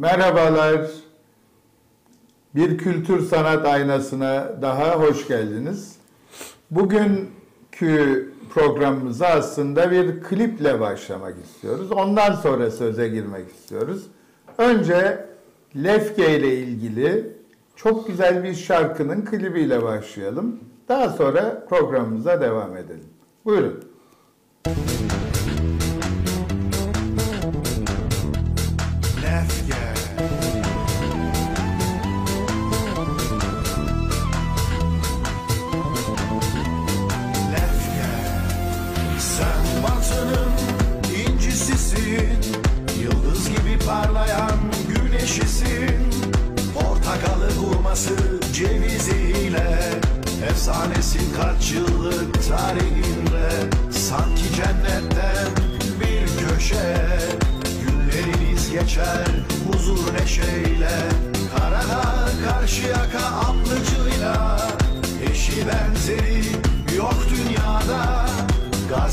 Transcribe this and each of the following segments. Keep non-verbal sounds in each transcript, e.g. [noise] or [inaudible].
Merhabalar. Bir kültür sanat aynasına daha hoş geldiniz. Bugünkü programımıza aslında bir kliple başlamak istiyoruz. Ondan sonra söze girmek istiyoruz. Önce Lefke ile ilgili çok güzel bir şarkının klibiyle başlayalım. Daha sonra programımıza devam edelim. Buyurun. Lefke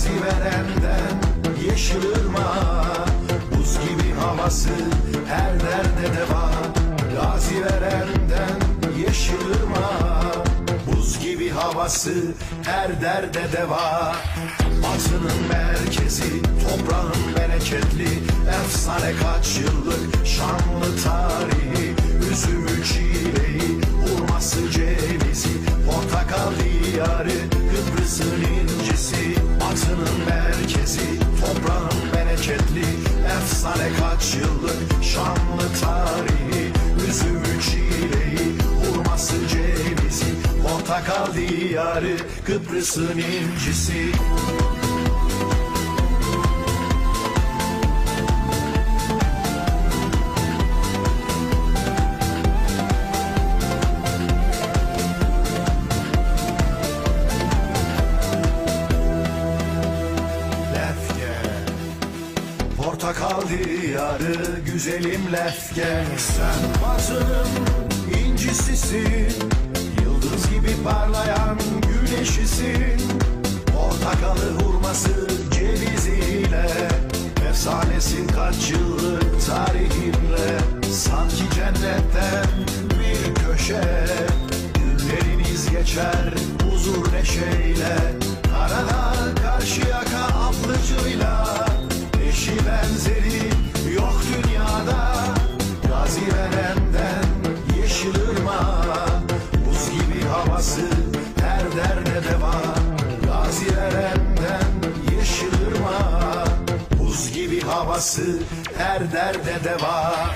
Gazi verenden yeşil ırmağa Buz gibi havası her derde deva. Gazi verenden yeşil ırmağa Buz gibi havası her derde deva. Batının merkezi toprağın bereketli. Efsane kaç yıllık şanlı tarihi. Üzümü çileği hurması cevizi. Portakal diyarı Kıbrıs'ın incisi Batının merkezi toprağın bereketli. Efsane kaç yıllık şanlı tarihi. Üzümü çileği hurması cevizi. Portakal diyarı Kıbrıs'ın incisi diyarı güzelim lefke Sen batının incisisin. Yıldız gibi parlayan güneşisin. Portakalı hurması ceviziyle Efsanesin kaç yıllık tarihinle. Sanki cennetten bir köşe. Günleriniz geçer huzur neşeyle. Karada karşı yaka havası her derde deva.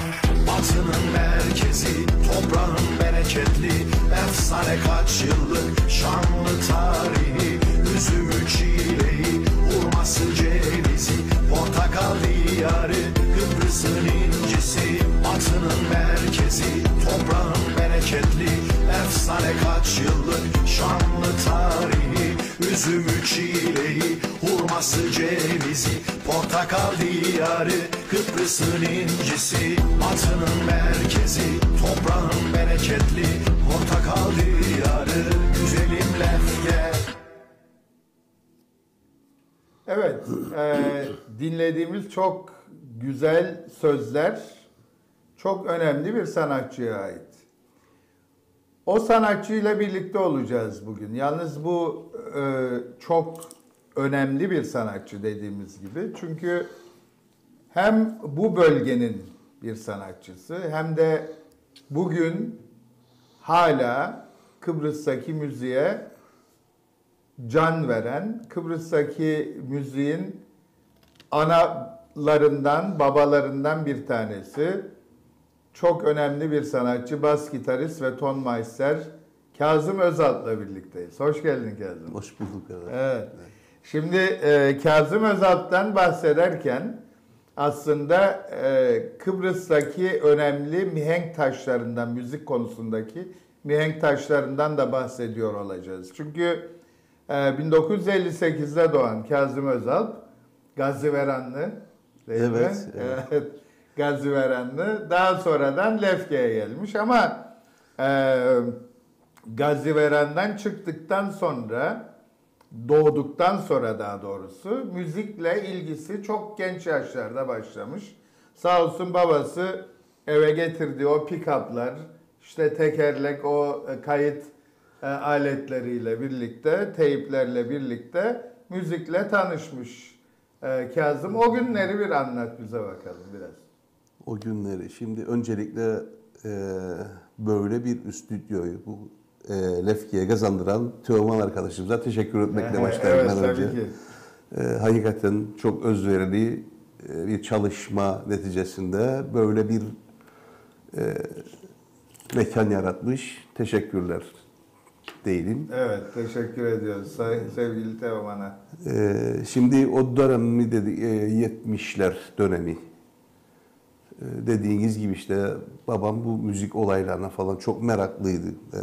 Batının merkezi toprağın bereketli. Efsane kaç yıllık şanlı tarihi. Üzümü çileği hurması cevizi. Portakal diyarı Kıbrıs'ın incisi. Batının merkezi toprağın bereketli. Efsane kaç yıllık şanlı tarihi. Üzümü çileği hurması cevizi Portakal diyarı Kıbrıs'ın incisi Batının merkezi toprağın bereketli Portakal diyarı güzelim lefke Evet, e, dinlediğimiz çok güzel sözler çok önemli bir sanatçıya ait. O sanatçıyla birlikte olacağız bugün. Yalnız bu e, çok önemli bir sanatçı dediğimiz gibi. Çünkü hem bu bölgenin bir sanatçısı hem de bugün hala Kıbrıs'taki müziğe can veren, Kıbrıs'taki müziğin analarından, babalarından bir tanesi. Çok önemli bir sanatçı, bas gitarist ve ton meister Kazım Özalp'la birlikteyiz. Hoş geldin Kazım. Hoş bulduk evet. Evet. Şimdi e, Kazım Özalp'tan bahsederken aslında e, Kıbrıs'taki önemli mihenk taşlarından, müzik konusundaki mihenk taşlarından da bahsediyor olacağız. Çünkü e, 1958'de doğan Kazım Özalp, Gaziveranlı değil mi? Evet, evet. Evet, Gaziveranlı. Daha sonradan Lefke'ye gelmiş ama e, Gaziveran'dan çıktıktan sonra doğduktan sonra daha doğrusu müzikle ilgisi çok genç yaşlarda başlamış. Sağ olsun babası eve getirdiği o pick-up'lar, işte tekerlek, o e, kayıt e, aletleriyle birlikte, teyplerle birlikte müzikle tanışmış e, Kazım. O günleri bir anlat bize bakalım biraz. O günleri. Şimdi öncelikle böyle bir stüdyoyu bu e, Lefke'ye kazandıran Teoman arkadaşımıza teşekkür etmekle başlarım evet, önce. ki. E, hakikaten çok özverili e, bir çalışma neticesinde böyle bir e, mekan yaratmış. Teşekkürler değilim. Evet, teşekkür ediyoruz sevgili Teoman'a. Ee, şimdi o dönemi dedi e, 70'ler dönemi. Ee, dediğiniz gibi işte babam bu müzik olaylarına falan çok meraklıydı. Ee,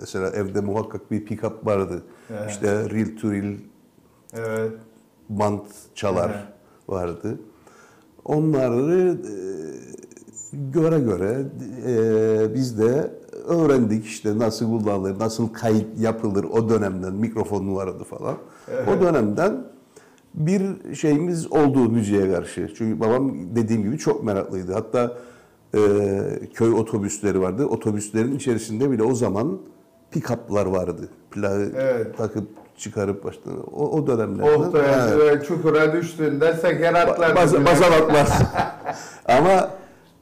mesela evde muhakkak bir pick-up vardı. Evet. İşte reel to reel Evet, band çalar Evet. vardı. Onları e, göre göre e, biz de öğrendik işte nasıl kullanılır, nasıl kayıt yapılır o dönemden mikrofon vardı falan. O dönemden bir şeyimiz oldu müziğe karşı. Çünkü babam dediğim gibi çok meraklıydı. Hatta e, köy otobüsleri vardı. Otobüslerin içerisinde bile o zaman pick-up'lar vardı. Plağı Evet. takıp çıkarıp baştan o, o dönemlerde. Oltaya Evet. böyle çukura düştüğünde seker atlar. Baz, basamaklar. [laughs] Ama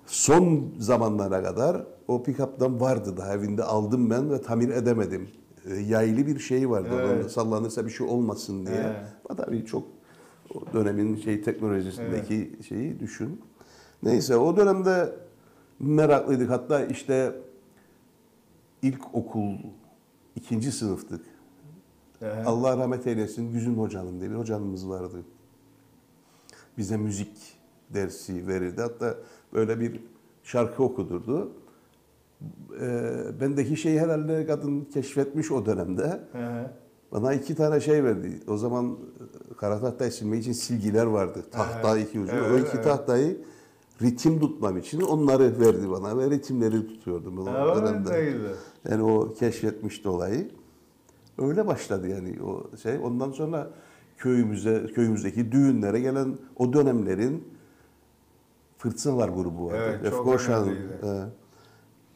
son zamanlara kadar o pick-up'tan vardı daha evinde aldım ben ve tamir edemedim. E, Yaylı bir şey vardı. Evet. Onun sallanırsa bir şey olmasın diye. Evet. Ama tabii çok o dönemin şey teknolojisindeki şeyi düşün. Neyse o dönemde meraklıydık. Hatta işte ilk okul ikinci sınıftık. Evet. Allah rahmet eylesin Güzün Hoca'nın diye bir hocamız vardı. Bize müzik dersi verirdi. Hatta böyle bir şarkı okudurdu. Ee, bendeki şeyi herhalde kadın keşfetmiş o dönemde. Hı hı. Bana iki tane şey verdi. O zaman e, kara tahtayı silmek için silgiler vardı. Tahta iki ucu. o Evet, iki evet. tahtayı ritim tutmam için onları verdi bana ve ritimleri tutuyordum o Aa, dönemde. Yani o keşfetmişti olayı. Öyle başladı yani o şey. Ondan sonra köyümüze, köyümüzdeki düğünlere gelen o dönemlerin Fırtınalar grubu vardı. Evet, çok Efkoşan. e,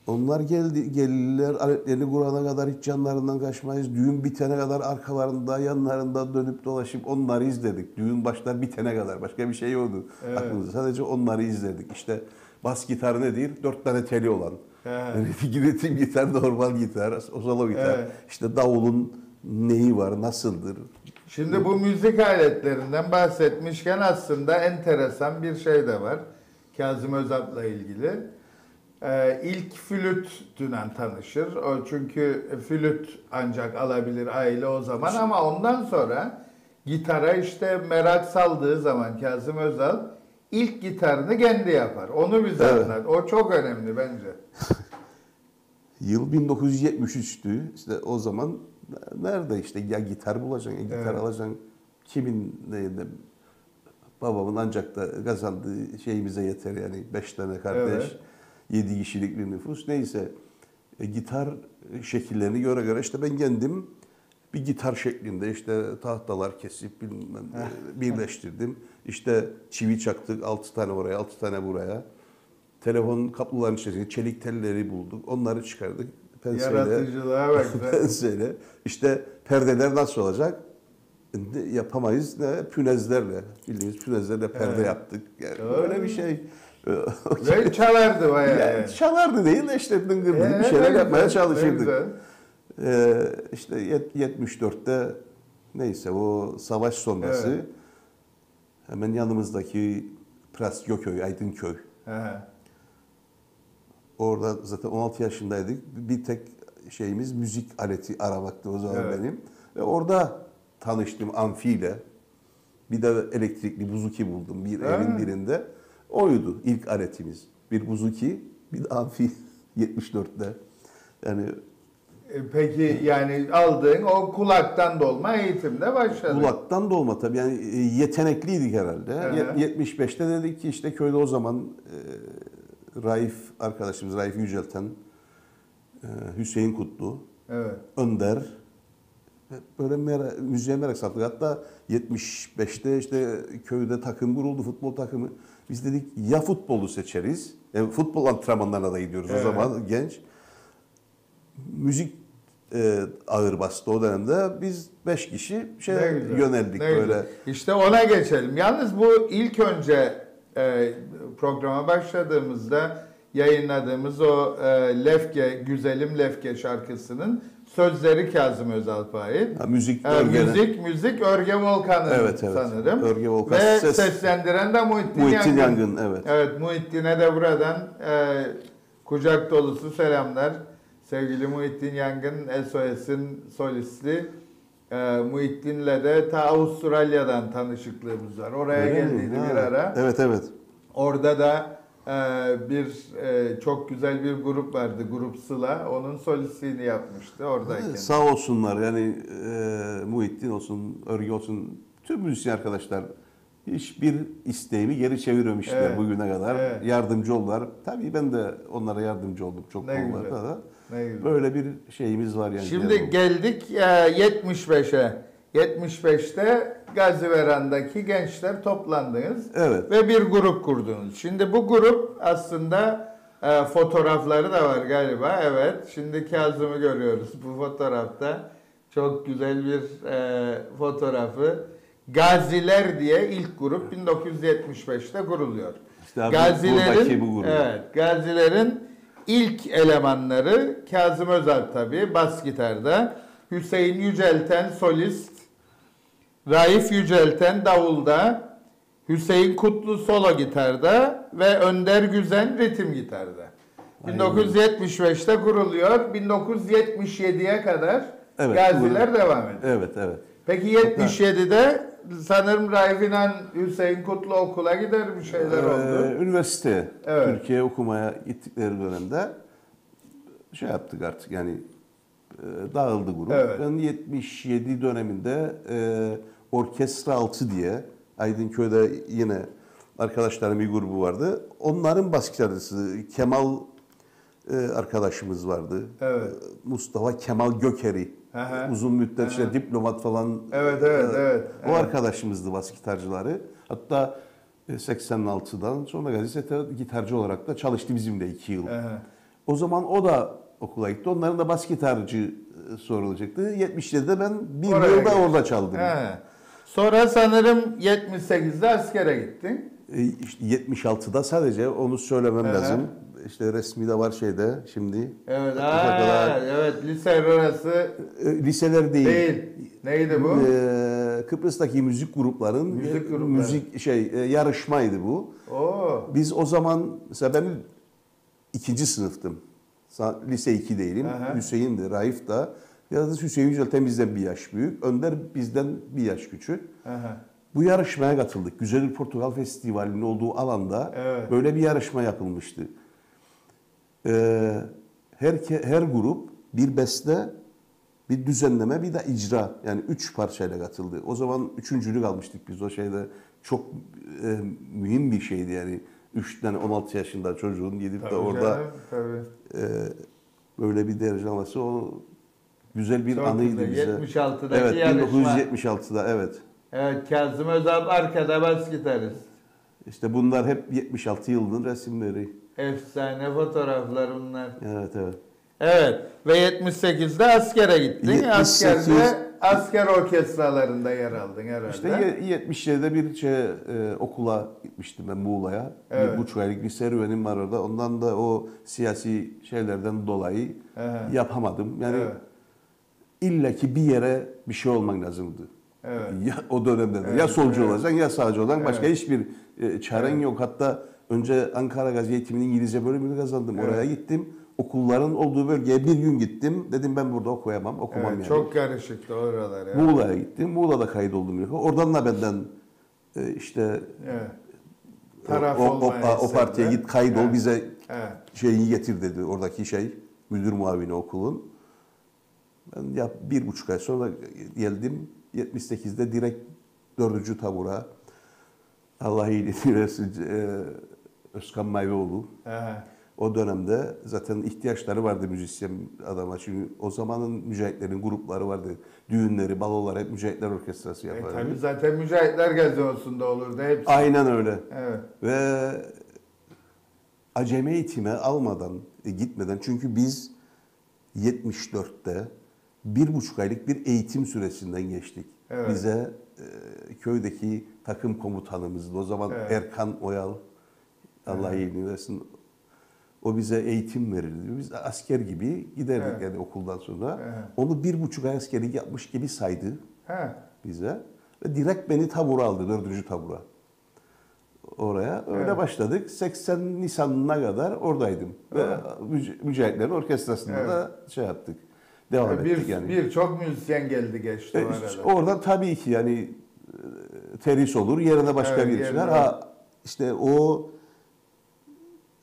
onlar geldi, gelirler aletlerini kurana kadar hiç canlarından kaçmayız. Düğün bitene kadar arkalarında, yanlarında dönüp dolaşıp onları izledik. Düğün başlar bitene kadar. Başka bir şey yoktu Evet. aklımızda. Sadece onları izledik. İşte bas gitar nedir? Dört tane teli olan. [laughs] Ritim gitar, normal gitar, solo gitar. Evet. İşte davulun neyi var, nasıldır? Şimdi bu müzik aletlerinden bahsetmişken aslında enteresan bir şey de var. Kazım Özalp'la ilgili. Ee, ilk flütünden tanışır. Çünkü flüt ancak alabilir aile o zaman ama ondan sonra gitara işte merak saldığı zaman Kazım Özal ilk gitarını kendi yapar. Onu bize Evet. anlat. O çok önemli bence. [laughs] Yıl 1973'tü. İşte o zaman nerede işte ya gitar bulacaksın, ya gitar Evet. alacaksın. Kimin neydi? Babamın ancak da kazandığı şeyimize yeter yani. Beş tane kardeş, Evet. Yedi kişilik bir nüfus. Neyse e, gitar şekillerini göre göre işte ben kendim bir gitar şeklinde işte tahtalar kesip bilmem birleştirdim. İşte çivi çaktık altı tane oraya, altı tane buraya. Telefon kabloların içerisinde çelik telleri bulduk. Onları çıkardık. Penseyle, Yaratıcılığa bak [laughs] penseyle. İşte perdeler nasıl olacak? Yapamayız ne pünezlerle. Bildiğimiz pünezlerle perde Evet. yaptık. Yani Doğru. böyle bir şey. [laughs] Ve çalardı bayağı. yani çalardı değil de işte dıngır Ee, bir şeyler yapmaya çalışırdık. Ee, işte yet- 74'te neyse o savaş sonrası Evet. hemen yanımızdaki Pras Gököy, Aydınköy. Hı. Orada zaten 16 yaşındaydık. Bir tek şeyimiz müzik aleti aramaktı o zaman Evet. benim. Ve orada tanıştım amfiyle. Bir de elektrikli buzuki buldum bir Ha. evin birinde. Oydu ilk aletimiz. Bir buzuki, bir amfi [laughs] 74'te. Yani E, Peki yani aldığın o kulaktan dolma eğitimde başladı. kulaktan dolma tabii yani e, yetenekliydik herhalde. Yet- 75'te dedik ki işte köyde o zaman e, Raif arkadaşımız Raif Yücelten, e, Hüseyin Kutlu, Evet. Önder böyle mera- müziğe merak saldık. Hatta 75'te işte köyde takım kuruldu, futbol takımı. Biz dedik ya futbolu seçeriz E, futbol antrenmanlarına da gidiyoruz Evet. o zaman genç. Müzik e, ağır bastı o dönemde. Biz beş kişi şey yöneldik ne böyle. güzel. İşte ona geçelim. Yalnız bu ilk önce e, programa başladığımızda yayınladığımız o e, Lefke, Güzelim Lefke şarkısının sözleri Kazım Özalp'a ait. Ha, müzik E, örgene- müzik, müzik Örge Volkan'ın Evet, evet. sanırım. Örge Volkan. Ve Ses- seslendiren de Muhittin, Muhittin Yangın. Yangın evet. Evet Muhittin'e de buradan e, kucak dolusu selamlar. Sevgili Muhittin Yangın SOS'in solisti. E, Muhittin'le de ta Avustralya'dan tanışıklığımız var. Oraya Öyle Ha. bir ara. Evet evet. Orada da bir e, çok güzel bir grup vardı. Grup Sıla. Onun solistliğini yapmıştı oradayken. Sağ olsunlar yani e, Muhittin olsun, Örgü olsun tüm müzisyen arkadaşlar hiçbir isteğimi geri çevirmemişler Evet, bugüne kadar. evet. Yardımcı oldular. Tabii ben de onlara yardımcı oldum çok Ne konularda güzel. da. Ne güzel. Böyle bir şeyimiz var yani. Şimdi geldik e, 75'e. 75'te Gaziveran'daki gençler toplandınız Evet. ve bir grup kurdunuz. Şimdi bu grup aslında e, fotoğrafları da var galiba. Evet. Şimdi Kazım'ı görüyoruz bu fotoğrafta. Çok güzel bir e, fotoğrafı. Gaziler diye ilk grup 1975'te kuruluyor. İşte abi buradaki bu grup. Evet, Gazilerin ilk elemanları Kazım Özalp tabii bas gitarda, Hüseyin Yücelten solist, Raif Yücelten davulda, Hüseyin Kutlu solo gitarda ve Önder Güzen ritim gitarda. 1975'te kuruluyor. 1977'ye kadar Evet, Gaziler grup. devam ediyor. Evet evet. Peki 77'de sanırım Raif İnan Hüseyin Kutlu okula gider bir şeyler Ee, oldu. üniversite Evet. Türkiye okumaya gittikleri dönemde şey yaptık artık yani e, dağıldı grup. Evet. Ben 77 döneminde e, Orkestra 6 diye Aydınköy'de yine arkadaşlarım bir grubu vardı. Onların bas gitarcısı Kemal e, arkadaşımız vardı. Evet. Mustafa Kemal Gökeri. Hı. Uzun müddet işte diplomat falan. Evet, evet, e, evet, O evet. arkadaşımızdı bas gitarcıları. Hatta e, 86'dan sonra gazete gitarcı olarak da çalıştı bizimle iki yıl. Ehe. O zaman o da okula gitti. Onların da bas gitarcı e, sorulacaktı. 77'de ben bir Oraya yılda orada çaldım. He. Sonra sanırım 78'de askere gittin. E, işte 76'da sadece onu söylemem hı. lazım. İşte resmi de var şeyde şimdi. Evet, aa, olarak. evet lise orası E, liseler değil. değil. Neydi bu? E, Kıbrıs'taki müzik grupların Müzik e, grupları. müzik şey e, yarışmaydı bu. Oo. Biz o zaman mesela ben ikinci sınıftım. Lise 2 değilim. Aha. Hüseyin de, Raif da. Yalnız Hüseyin Yücel'ten bizden bir yaş büyük. Önder bizden bir yaş küçük. Aha. Bu yarışmaya katıldık. Güzel bir Portakal Festivali'nin olduğu alanda Evet. böyle bir yarışma yapılmıştı. Ee, her, her grup bir beste, bir düzenleme, bir de icra. Yani üç parçayla katıldı. O zaman üçüncülük almıştık biz o şeyde. Çok e, mühim bir şeydi yani. Üç tane 16 yaşında çocuğun gidip de Tabii orada canım, tabii. e, böyle bir derece alması o güzel bir Çok anıydı güzel. bize. 76'daki evet, yarışma. 1976'da evet. Evet Kazım Özalp arkada bas gitarist. İşte bunlar hep 76 yılının resimleri. Efsane fotoğraflar bunlar. Evet evet. Evet ve 78'de askere gittin. 78 Askerde asker orkestralarında yer aldın herhalde. İşte ye- 77'de bir şey, e, okula gitmiştim ben Muğla'ya. Evet. Bir buçuk aylık bir serüvenim var orada. Ondan da o siyasi şeylerden dolayı Aha. yapamadım. Yani Evet. İllaki bir yere bir şey olman lazımdı. Evet. Ya o dönemde de. Evet, ya solcu evet. olacaksın ya sağcı olacaksın. Başka Evet. hiçbir e, çaren Evet. yok. Hatta önce Ankara Gazi Eğitimi'nin İngilizce bölümünü kazandım. Evet. Oraya gittim. Okulların olduğu bölgeye bir gün gittim. Dedim ben burada okuyamam, okumam Evet, yani. Çok karışıktı oralar ya. Muğla'ya gittim. Muğla'da kaydoldum. Oradan da benden e, işte Evet. o, Taraf o, o, olmaya o partiye git kaydol Evet. bize Evet. şeyi getir dedi oradaki şey müdür muavini okulun. Ben ya bir buçuk ay sonra geldim 78'de direkt dördüncü tabura Allah iyiliğini [laughs] versin e, Özkan Mayveoğlu. O dönemde zaten ihtiyaçları vardı müzisyen adama. Çünkü o zamanın mücahitlerin grupları vardı. Düğünleri, balolar hep mücahitler orkestrası E, yapardı. tabii zaten Mücahitler Gazinosunda olurdu hepsi. Aynen öyle. Evet. Ve acemi eğitime almadan, e, gitmeden çünkü biz 74'te bir buçuk aylık bir eğitim süresinden geçtik. Evet. Bize e, köydeki takım komutanımızdı. O zaman Evet. Erkan Oyal, Allah iyiliğini versin. O bize eğitim verirdi. Biz asker gibi giderdik Evet. yani okuldan sonra. Evet. Onu bir buçuk ay askerlik yapmış gibi saydı He. bize. Ve direkt beni tabura aldı, dördüncü tabura. Oraya. Öyle Evet. başladık. 80 Nisan'ına kadar oradaydım. Ve Müc- Mücahitlerin orkestrasında Evet. da şey yaptık. Devam ettik Bir yani. birçok müzisyen geldi geçti E, arada. oradan tabii ki yani e, teris olur, yerine başka Evet, bir şeyler. Ha işte o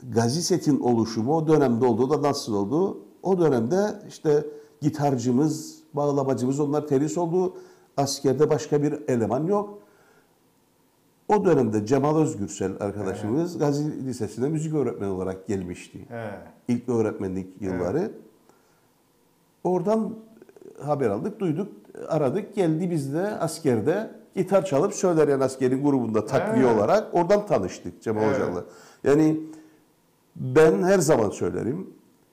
gazisetin oluşumu o dönemde oldu. Da nasıl oldu? O dönemde işte gitarcımız, bağlamacımız onlar teris oldu. Askerde başka bir eleman yok. O dönemde Cemal Özgürsel arkadaşımız Gazi Lisesi'ne müzik öğretmeni olarak gelmişti. He. İlk öğretmenlik yılları. Oradan haber aldık, duyduk, aradık. Geldi biz de askerde gitar çalıp Söyleyen Asker'in grubunda takviye Evet. olarak oradan tanıştık Cemal Evet. Hoca'yla. Yani ben her zaman söylerim,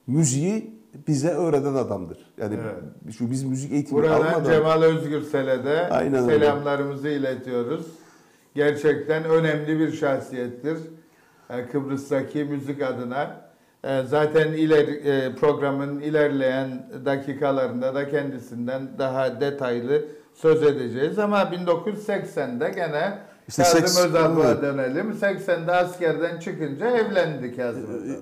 müziği bize öğreten adamdır. Yani Evet. şu biz müzik eğitimi Buradan almadan... Cemal Özgürsel'e de Aynen öyle. selamlarımızı iletiyoruz. Gerçekten önemli bir şahsiyettir. Kıbrıs'taki müzik adına. Ee, Zaten iler, e, programın ilerleyen dakikalarında da kendisinden daha detaylı söz edeceğiz. Ama 1980'de gene İşte Kazım seks- Özal'la evet. dönelim. 80'de askerden çıkınca evlendi Kazım Özal.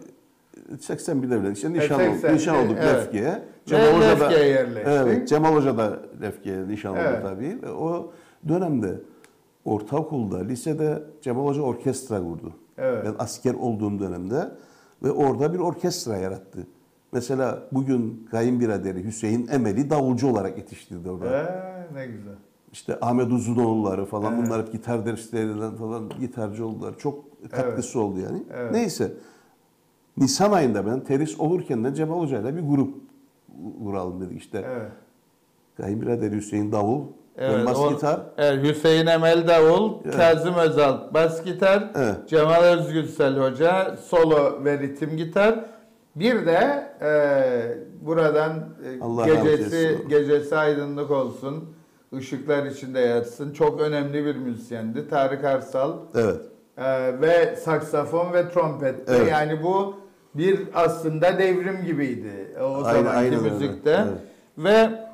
81'de evlendik. İşte nişan, 80'de, olduk, nişan olduk evet. Lefke'ye. Ve Lefke'ye yerleştik. Evet, Cemal Hoca da Lefke'ye nişan oldu Evet. tabii. Ve o dönemde ortaokulda, lisede Cemal Hoca orkestra kurdu. Evet. Ben asker olduğum dönemde ve orada bir orkestra yarattı. Mesela bugün kayınbiraderi Hüseyin Emeli davulcu olarak yetiştirdi orada. Ee, ne güzel. İşte Ahmet Uzunoğulları falan bunlar hep gitar derslerinden falan gitarcı oldular. Çok katkısı oldu yani. Evet. Neyse. Nisan ayında ben teris olurken de Cemal Hoca'yla bir grup kuralım dedik işte. Evet. Kayınbirader Hüseyin Davul, Evet, bas o- gitar. Evet, Hüseyin Emel Davul, Evet. Kazım Özal bas gitar, Evet. Cemal Özgürsel Hoca solo ve ritim gitar. Bir de e, buradan e, Allah gecesi gecesi aydınlık olsun, ışıklar içinde yatsın. Çok önemli bir müzisyendi. Tarık Arsal Evet. e, ve saksafon ve trompette. Evet. Yani bu bir aslında devrim gibiydi o Aynen- zamanki aynen müzikte. Evet. Ve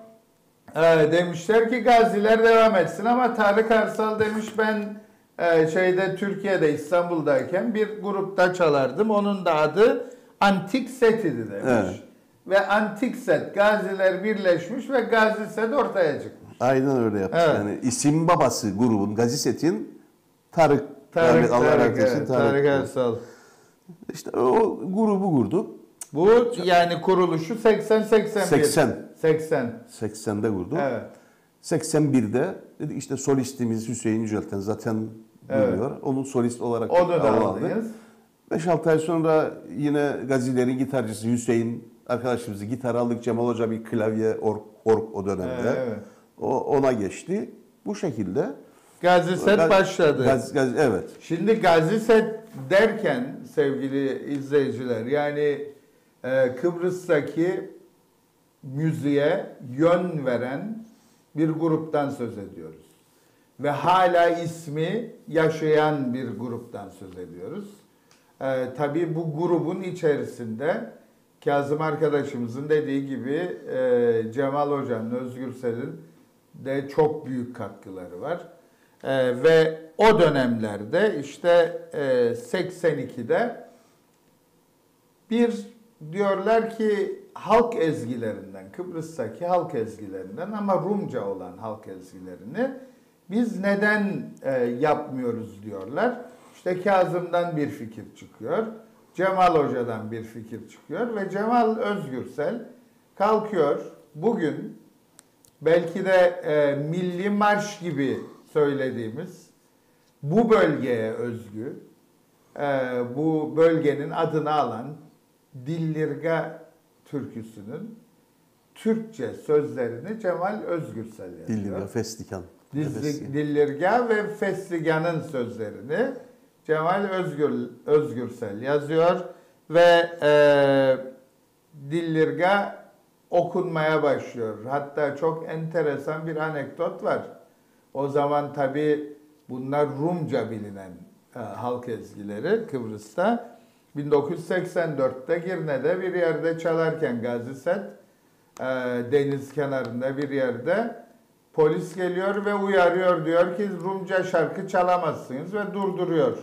e, demişler ki gaziler devam etsin ama Tarık Arsal demiş ben e, şeyde Türkiye'de İstanbul'dayken bir grupta çalardım. Onun da adı Antik Set idi demiş. Evet. Ve Antik Set gaziler birleşmiş ve Gazi Set ortaya çıkmış. Aynen öyle yaptı. Evet. Yani isim babası grubun Gaziset'in Tarık. Tarık, rahmet- Allah Tarık, evet, Tarık. Tarık Arsal. İşte o grubu kurduk. Bu yani kuruluşu 80-81. 80. 80. 80'de kurduk. Evet. 81'de dedik işte solistimiz Hüseyin Yücelten zaten Evet. buluyor. Onun solist olarak Onu da aldınız. 5-6 ay sonra yine Gazilerin gitarcısı Hüseyin arkadaşımızı gitar aldık. Cemal Hoca bir klavye org, org o dönemde. Evet. O, ona geçti. Bu şekilde. Gazi Set Gaz- başladı. Gaz, Gaz- evet. Şimdi Gazi Set derken sevgili izleyiciler yani e, Kıbrıs'taki müziğe yön veren bir gruptan söz ediyoruz. Ve hala ismi yaşayan bir gruptan söz ediyoruz. E, tabii bu grubun içerisinde Kazım arkadaşımızın dediği gibi e, Cemal Hoca'nın, Özgürsel'in de çok büyük katkıları var. E, ve o dönemlerde işte e, 82'de bir diyorlar ki halk ezgilerinden, Kıbrıs'taki halk ezgilerinden ama Rumca olan halk ezgilerini biz neden e, yapmıyoruz diyorlar. İşte Kazım'dan bir fikir çıkıyor. Cemal Hoca'dan bir fikir çıkıyor ve Cemal Özgürsel kalkıyor bugün belki de e, milli marş gibi söylediğimiz bu bölgeye özgü e, bu bölgenin adını alan Dillirga türküsünün Türkçe sözlerini Cemal Özgürsel yazıyor. Dillirga, Feslikan. Dizli, Dillirga ve Fesligan'ın sözlerini Cemal Özgür, Özgürsel yazıyor ve e, Dillirga okunmaya başlıyor. Hatta çok enteresan bir anekdot var. O zaman tabi bunlar Rumca bilinen e, halk ezgileri Kıbrıs'ta. 1984'te Girne'de bir yerde çalarken Gazi Set e, deniz kenarında bir yerde polis geliyor ve uyarıyor diyor ki Rumca şarkı çalamazsınız ve durduruyor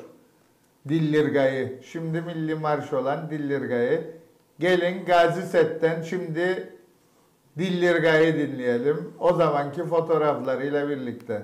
Dillirga'yı. Şimdi milli marş olan Dillirga'yı. Gelin Gazi Set'ten şimdi Dillirga'yı dinleyelim. O zamanki fotoğraflarıyla birlikte.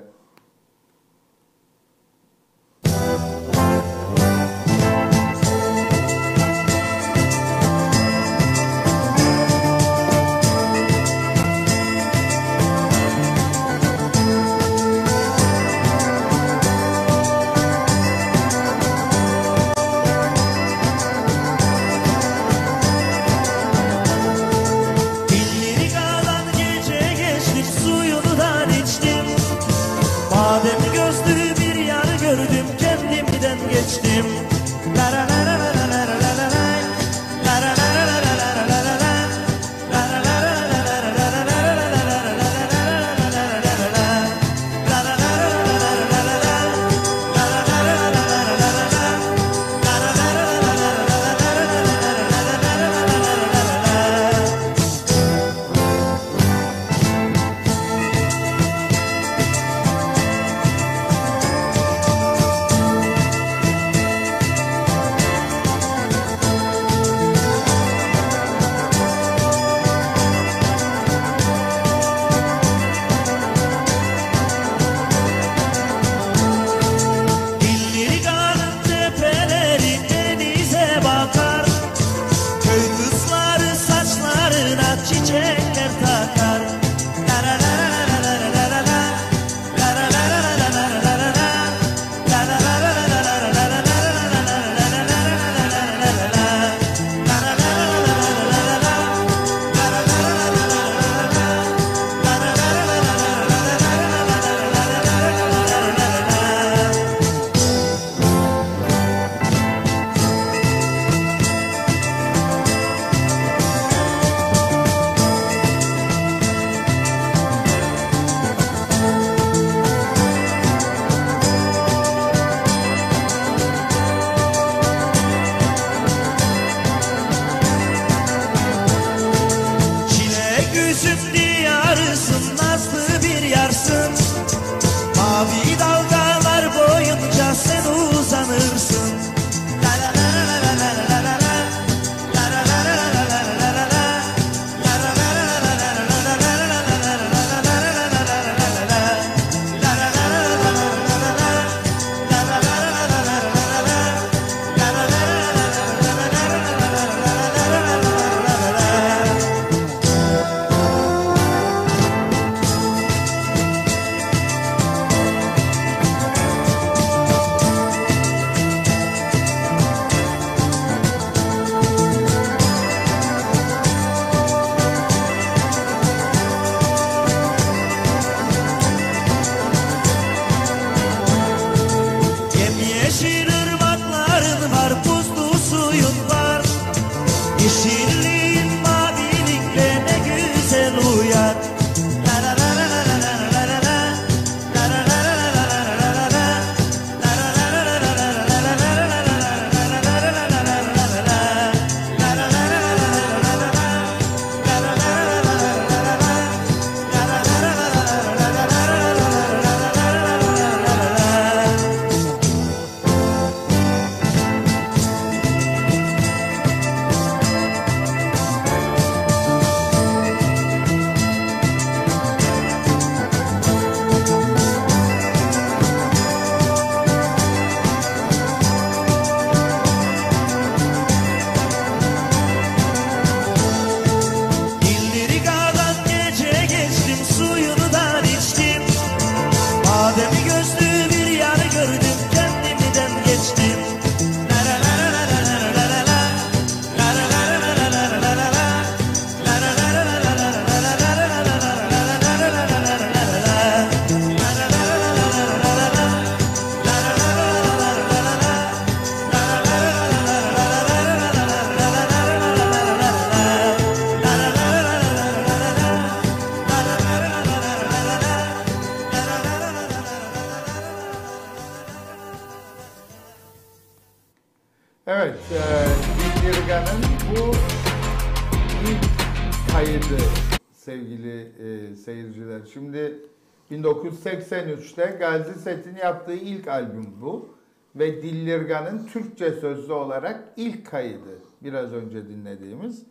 1983'te Gazi Set'in yaptığı ilk albüm bu. Ve Dillirga'nın Türkçe sözlü olarak ilk kaydı. Biraz önce dinlediğimiz.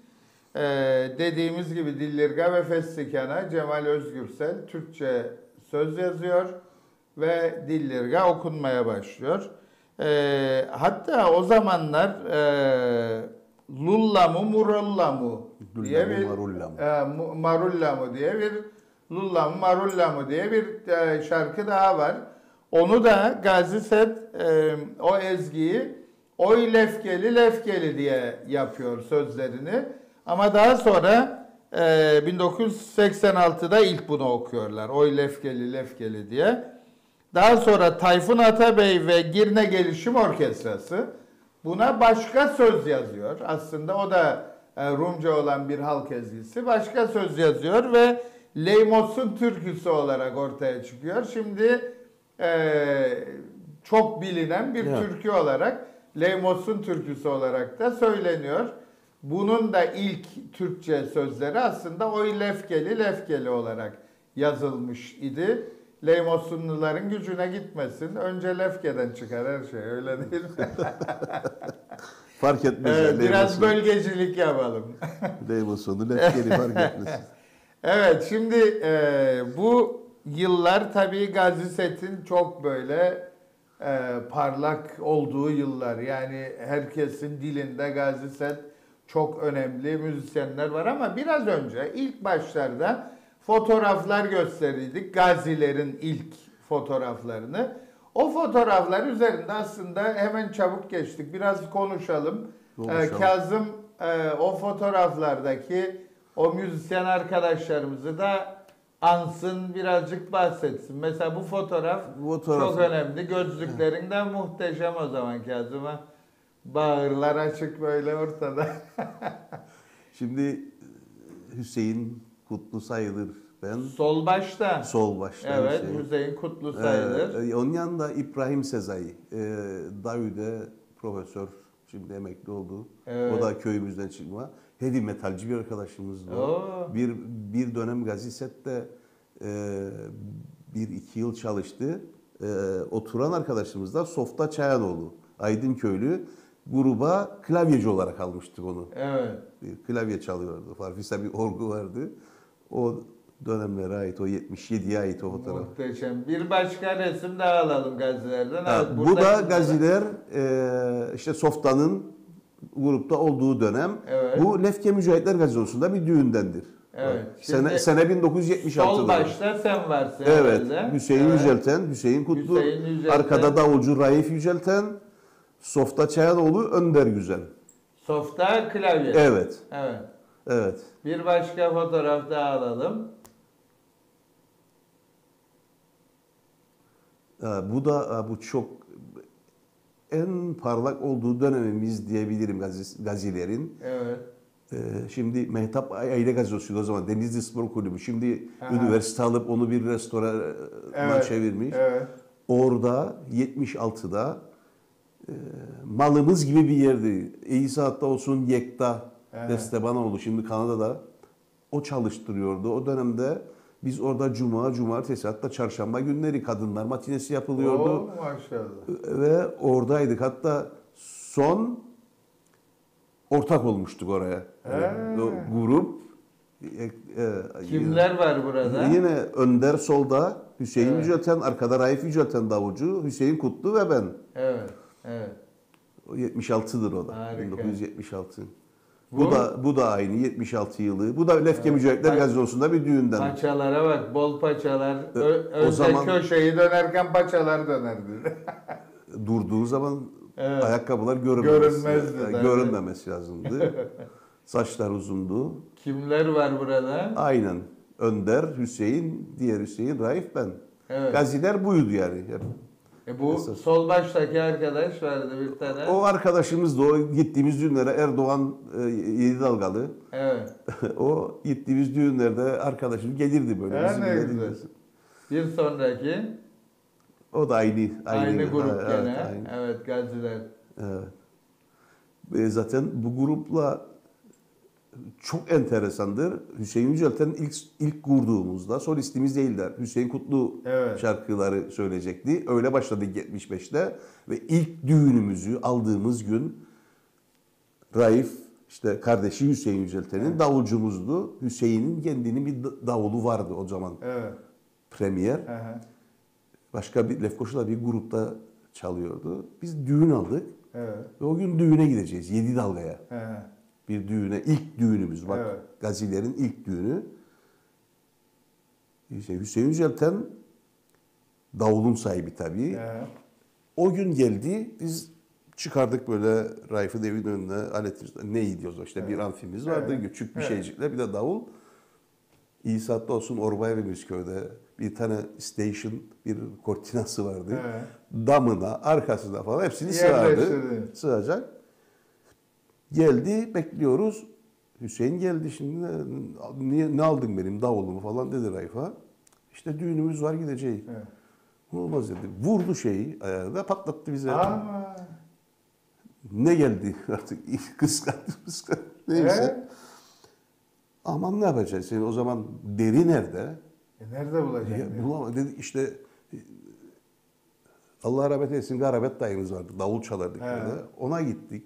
Ee, dediğimiz gibi Dillirga ve Feslikan'a Cemal Özgürsel Türkçe söz yazıyor ve Dillirga okunmaya başlıyor. Ee, hatta o zamanlar e, Lulla mu Murulla mu diye bir e, mu- Marulla mu diye bir Lulla mu Marulla mu diye bir e, şarkı daha var. Onu da Gazi Set e, o ezgiyi Oy Lefkeli Lefkeli diye yapıyor sözlerini. Ama daha sonra e, 1986'da ilk bunu okuyorlar. Oy Lefkeli Lefkeli diye. Daha sonra Tayfun Atabey ve Girne Gelişim Orkestrası buna başka söz yazıyor. Aslında o da e, Rumca olan bir halk ezgisi. Başka söz yazıyor ve Leymos'un türküsü olarak ortaya çıkıyor. Şimdi e, çok bilinen bir Evet. türkü olarak Leymos'un türküsü olarak da söyleniyor. Bunun da ilk Türkçe sözleri aslında Oy Lefkeli Lefkeli olarak yazılmış idi. Leymosunluların gücüne gitmesin. Önce Lefke'den çıkar her şey öyle değil mi? [laughs] Fark etmez. Yani, biraz bölgecilik yapalım. Leymos'unu lefkeli fark etmez. [laughs] Evet şimdi e, bu yıllar tabii Gazi Set'in çok böyle e, parlak olduğu yıllar. Yani herkesin dilinde Gazi Set çok önemli müzisyenler var ama biraz önce ilk başlarda fotoğraflar gösterirdik. Gazilerin ilk fotoğraflarını. O fotoğraflar üzerinde aslında hemen çabuk geçtik. Biraz konuşalım. Konuşalım. E, Kazım e, o fotoğraflardaki o müzisyen arkadaşlarımızı da ansın birazcık bahsetsin. Mesela bu fotoğraf, fotoğraf- çok önemli. Gözlüklerinden muhteşem o zaman Kazım'a. Bağırlar açık böyle ortada. [laughs] Şimdi e, Hüseyin Kutlu sayılır ben. Sol başta. Sol başta Evet, Hüseyin. Hüseyin Kutlu sayılır. Ee, onun yanında İbrahim Sezai. Ee, Davide profesör. Şimdi emekli oldu. Evet. O da köyümüzden çıkma. Heavy metalci bir arkadaşımızdı. o. Oo. Bir, bir dönem Gaziset'te e, bir iki yıl çalıştı. E, oturan arkadaşımız da Softa Çayanoğlu. Aydın köylü. Gruba klavyeci olarak almıştık onu. Evet. Bir klavye çalıyordu. Farfisa bir orgu vardı. O dönemlere ait, o 77'ye ait o fotoğraf. Muhteşem. Bir başka resim daha alalım gazilerden. Ha, bu da Gaziler e, işte Softa'nın grupta olduğu dönem. Evet. Bu Lefke Mücahitler Gazinosunda bir düğündendir. Evet. Sene, sene 1976'da. Sol başta sen varsın Evet. herhalde. Hüseyin Evet. Yücelten, Hüseyin Kutlu. Hüseyin Yücelten. Arkada davulcu Raif Yücelten. Softa Çayanoğlu, Önder Güzel. Softa klavye. Evet. Evet. Evet. Bir başka fotoğraf daha alalım. Bu da bu çok en parlak olduğu dönemimiz diyebilirim gazi, gazilerin. Evet. Ee, şimdi Mehtap Aile Gazinosuydu o zaman Denizli Spor Kulübü. Şimdi Aha. üniversite alıp onu bir restorana Evet. çevirmiş. Evet. Orada 76'da e, malımız gibi bir yerdi. İyi Saat'ta olsun Yekta, Evet. Destebanoğlu şimdi Kanada'da o çalıştırıyordu. O dönemde biz orada cuma, cumartesi hatta çarşamba günleri kadınlar matinesi yapılıyordu. Oo, maşallah. Ve oradaydık. Hatta son ortak olmuştuk oraya. He. O grup. e, e, Kimler var burada? Yine Önder solda, Hüseyin Evet. Yücelten, arkada Raif Yücelten davulcu, Hüseyin Kutlu ve ben. Evet. Evet. O 76'dır o da. Harika. 1976. Bu, Bu- da bu da aynı 76 yılı. Bu da Lefke Mücahitler Paç- Gazinosunda bir düğünden. Paçalara bak, bol paçalar. Ö- Ö- o zaman- köşeyi dönerken paçalar dönerdi. [laughs] Durduğu zaman Evet. ayakkabılar görünmemesi, Görünmezdi yani tabii. görünmemesi lazımdı. [laughs] Saçlar uzundu. Kimler var burada? Aynen. Önder, Hüseyin, diğer Hüseyin, Raif ben. Evet. Gaziler buydu yani. E bu Esas. sol baştaki arkadaş vardı bir tane. O arkadaşımız da o gittiğimiz düğünlere Erdoğan e, Yedi Dalgalı. Evet. [laughs] o gittiğimiz düğünlerde arkadaşım gelirdi böyle. Ha, bizim ne güzel. Bir sonraki O da aynı. aynı, grup Evet, gene. aynı. Evet, gaziler. Evet. E, zaten bu grupla çok enteresandır. Hüseyin Yücel'ten ilk ilk kurduğumuzda solistimiz değiller. Hüseyin Kutlu Evet. şarkıları söyleyecekti. Öyle başladık 75'te ve ilk düğünümüzü aldığımız gün Raif işte kardeşi Hüseyin Yücelten'in davulcumuzdu. Hüseyin'in kendinin bir da- davulu vardı o zaman Evet. premier. Hı hı. Başka bir Lefkoşa'da bir grupta çalıyordu. Biz düğün aldık Evet. ve o gün düğüne gideceğiz. Yedi dalgaya. Hı hı. Bir düğüne, ilk düğünümüz. Bak Evet. Gazilerin ilk düğünü. İşte Hüseyin Yücelten davulun sahibi tabii. Hı. O gün geldi. Biz çıkardık böyle Raif'in evin önüne alet ne gidiyoruz işte bir amfimiz vardı. Evet. Küçük bir Evet. şeycikle bir de davul. İsa'da olsun Orbay evimiz köyde bir tane station bir kortinası vardı. Evet. Damına, arkasına falan hepsini sığardı. Yerleştirdi. Sığacak. Geldi, bekliyoruz. Hüseyin geldi şimdi. Ne, niye, ne aldın benim davulumu falan dedi Raif'a. İşte düğünümüz var gideceğiz. Evet. Olmaz dedi. Vurdu şeyi ayağına patlattı bize. Ama Ne geldi [laughs] artık kıskandı kıskandı. Neyse. Evet. Aman ne yapacağız? Yani o zaman deri nerede? e nerede bulacaksın? Ya, bulama dedi işte e, Allah rahmet eylesin Garabet dayımız vardı. Davul çalardık böyle. Ona gittik.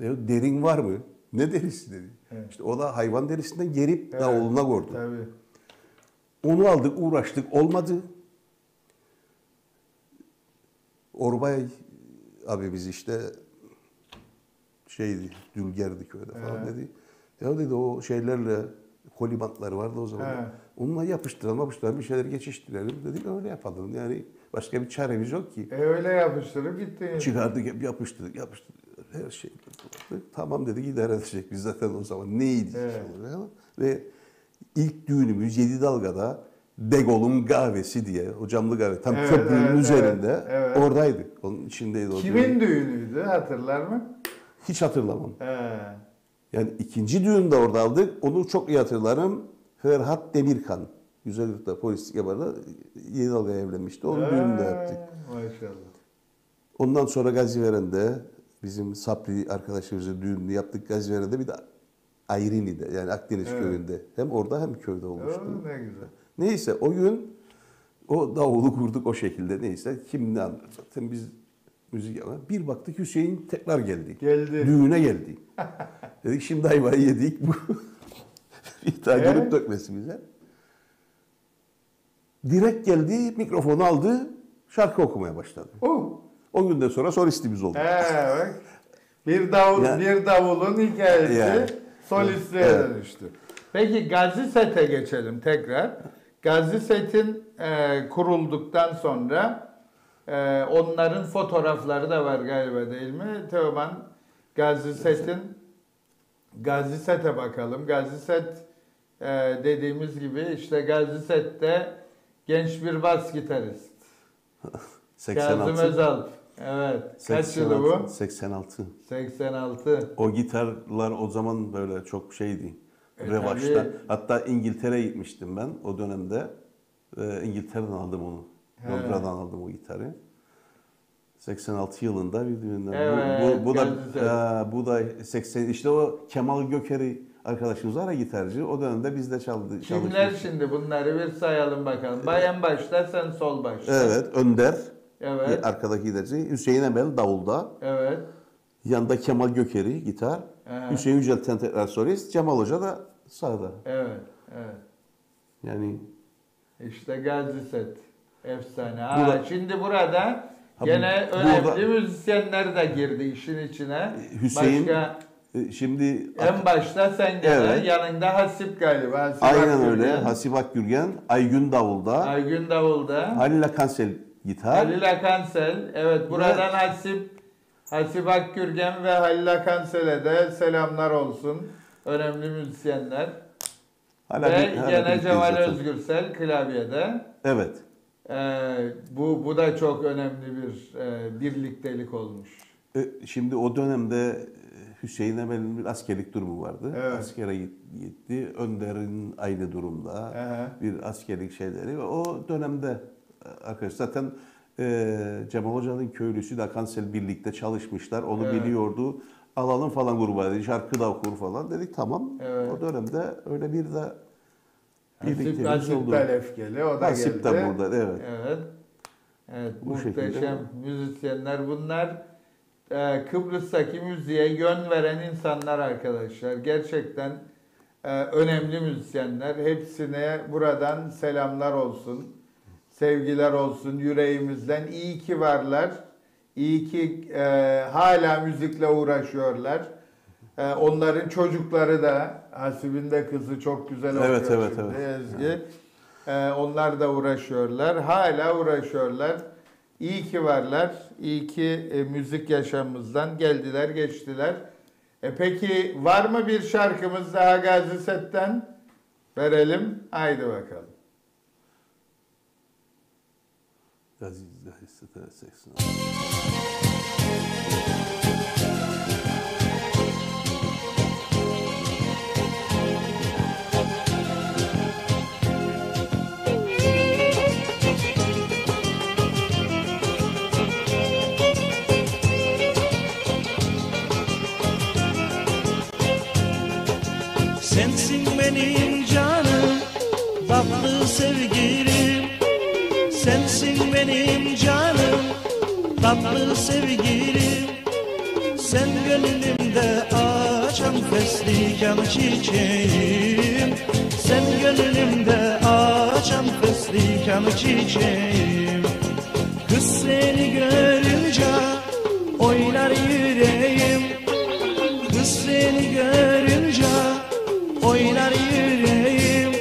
Dedi, derin var mı? Ne derisi dedi. Evet. İşte o da hayvan derisinden gerip Evet. davuluna koydu. Tabii. Onu aldık, uğraştık, olmadı. Orbay abimiz işte şeydi, dülgerdi köyde falan He. dedi. Ya dedi o şeylerle kolibantlar vardı o zaman. He. Onunla yapıştıralım, yapıştıralım, bir şeyler geçiştirelim dedik öyle yapalım. Yani başka bir çaremiz yok ki. E öyle yapıştırıp gitti. Çıkardık, yapıştırdık, yapıştırdık. Her şey. Tamam dedi gider edecek. Biz zaten o zaman neydik? Evet. Ve ilk düğünümüz Yedi Dalga'da Degol'un kahvesi diye o camlı kahve tam Evet, köprünün evet, üzerinde evet, evet. oradaydı. Onun içindeydi o düğün. Kimin düğünüydü hatırlar mı? Hiç hatırlamam. He. Yani ikinci düğünde orada aldık. Onu çok iyi hatırlarım. Ferhat Demirkan. Güzellik'te polislik yapardı. Yedi Dalga'ya evlenmişti. Onun düğününde yaptık. He, Maşallah. Ondan sonra Gaziveren'de bizim Sapri arkadaşımızın düğününü yaptık Gaziveren'de bir de Ayrini'de yani Akdeniz Evet. köyünde. Hem orada hem köyde olmuştu. Oo, ne güzel. Neyse o gün o davulu kurduk o şekilde neyse. Kim ne anlar zaten biz müzik ama bir baktık Hüseyin tekrar geldi. Geldi. Düğüne geldi. [laughs] Dedik şimdi ayvayı yedik bu. [laughs] bir daha Evet. görüp dökmesin bize. Direkt geldi mikrofonu aldı şarkı okumaya başladı. Oh. O günden sonra solistimiz oldu. Bak. Bir davul, Yani- bir davulun hikayesi Yani. solistliğe Evet. dönüştü. Peki Gazi Set'e geçelim tekrar. Gazi Set'in e, kurulduktan sonra e, onların fotoğrafları da var galiba değil mi? Teoman Gazi Set'in Gazi Set'e bakalım. Gazi Set e, dediğimiz gibi işte Gazi Set'te genç bir bas gitarist. [laughs] Kazım 86. Evet. Kaç yılı bu? 86. 86. O gitarlar o zaman böyle çok şeydi. E, revaçta. tabii. Hatta İngiltere'ye gitmiştim ben o dönemde. Ee, İngiltere'den aldım onu. He. Londra'dan aldım o gitarı. 86 yılında bir düğünden. Evet, bu, bu, bu da e, bu da 80 işte o Kemal Gökeri arkadaşımız var ya gitarcı. O dönemde bizde çaldı. Kimler çalışmış. şimdi bunları bir sayalım bakalım. Bayan başta sen sol başta. Evet, Önder. Evet. Arkadaki gitarcı. Hüseyin Emel davulda. Evet. Yanında Kemal Gökeri gitar. Aha. Hüseyin Yücelten tekrar solist. Cemal Hoca da sağda. Evet. Evet. Yani İşte Gazi Set. Efsane. Aa, Burada- şimdi burada Ha, gene önemli burada- müzisyenler de girdi işin içine. Hüseyin- Başka, e, şimdi en başta sen gene Evet. yanında Hasip galiba. Hasip aynen Akgürgen. öyle. Hasip Akgürgen, Aygün Davul'da, Aygün Davul'da. Halil Akansel gitar. Halil Akansel. Evet buradan Hasip Hasip Akgürgen ve Halil Akansel'e de selamlar olsun. Önemli müzisyenler. Hala ve bir- hala gene Cemal. Özgürsel klavyede. Evet. Ee, bu bu da çok önemli bir e, birliktelik olmuş. E, Şimdi o dönemde e, Hüseyin Emel'in bir askerlik durumu vardı. Evet. Askere git- gitti. Önder'in aynı durumda. Aha. Bir askerlik şeyleri. O dönemde arkadaş zaten e, Cemal Hoca'nın köylüsü de Akansel birlikte çalışmışlar. Onu Evet. biliyordu. alalım falan gruba dedi. Şarkı da okur falan dedik tamam. Evet. O dönemde öyle bir de Nasip, birlikteliğimiz nasip oldu. de Lefkeli, o da Nasip de geldi. burada, evet. Evet. Evet, Bu muhteşem şekilde. müzisyenler. Bunlar e, Kıbrıs'taki müziğe yön veren insanlar arkadaşlar. Gerçekten e, önemli müzisyenler. Hepsine buradan selamlar olsun. Sevgiler olsun yüreğimizden. İyi ki varlar. İyi ki e, hala müzikle uğraşıyorlar. E, onların çocukları da Hasib'in de kızı çok güzel okuyor Evet, evet, şimdi evet. Ezgi. E, onlar da uğraşıyorlar. Hala uğraşıyorlar. İyi ki varlar. İyi ki e, müzik yaşamımızdan geldiler, geçtiler. E peki var mı bir şarkımız daha Gazi Set'ten? Verelim. Haydi bakalım. das, das transexuais. Sensing many açan feslikan çiçeğim. Sen gönlümde açan feslikan çiçeğim. Kız seni görünce oynar yüreğim. Kız seni görünce oynar yüreğim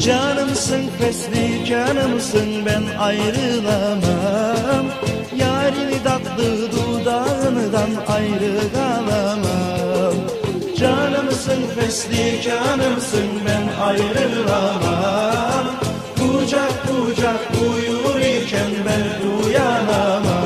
Canımsın fesli canımsın ben ayrılamam Yarini tatlı dudağından ayrı kalamam Canımsın fesli canımsın ben ayrılamam. Kucak kucak uyur iken ben uyanamam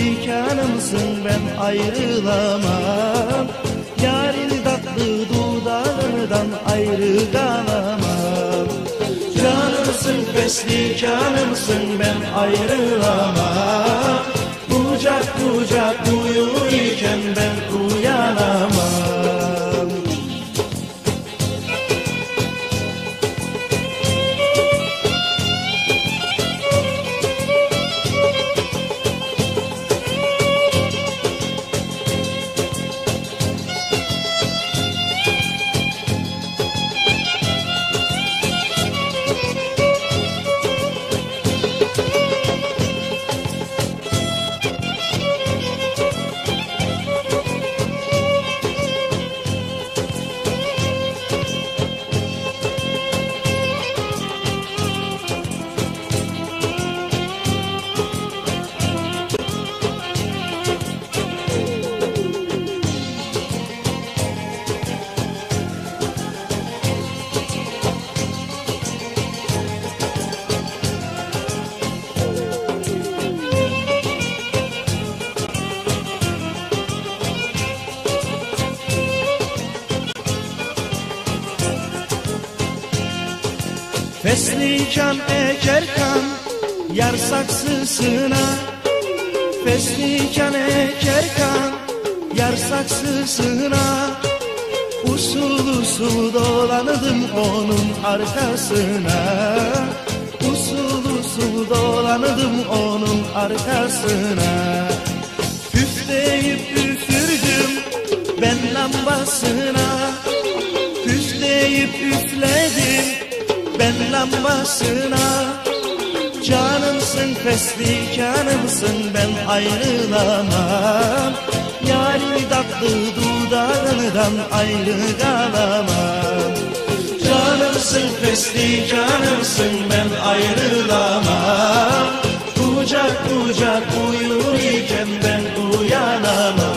fesli canımsın ben ayrılamam. Yarın tatlı dudağından ayrı kalamam Canımsın fesli canımsın ben ayrılamam. Kucak kucak uyur iken ben uyanamam Ekerken yar saksısına Feslikan ekerken yar saksısına Usul usul dolandım onun arkasına. Usul usul dolandım onun arkasına. Püfleyip üfürdüm ben lambasına. Püfleyip üfledim lambasına. Canımsın fesli canımsın ben ayrılamam. Yarim tatlı dudağından ayrı kalamam. Canımsın fesli canımsın ben ayrılamam. Kucak kucak uyurken ben uyanamam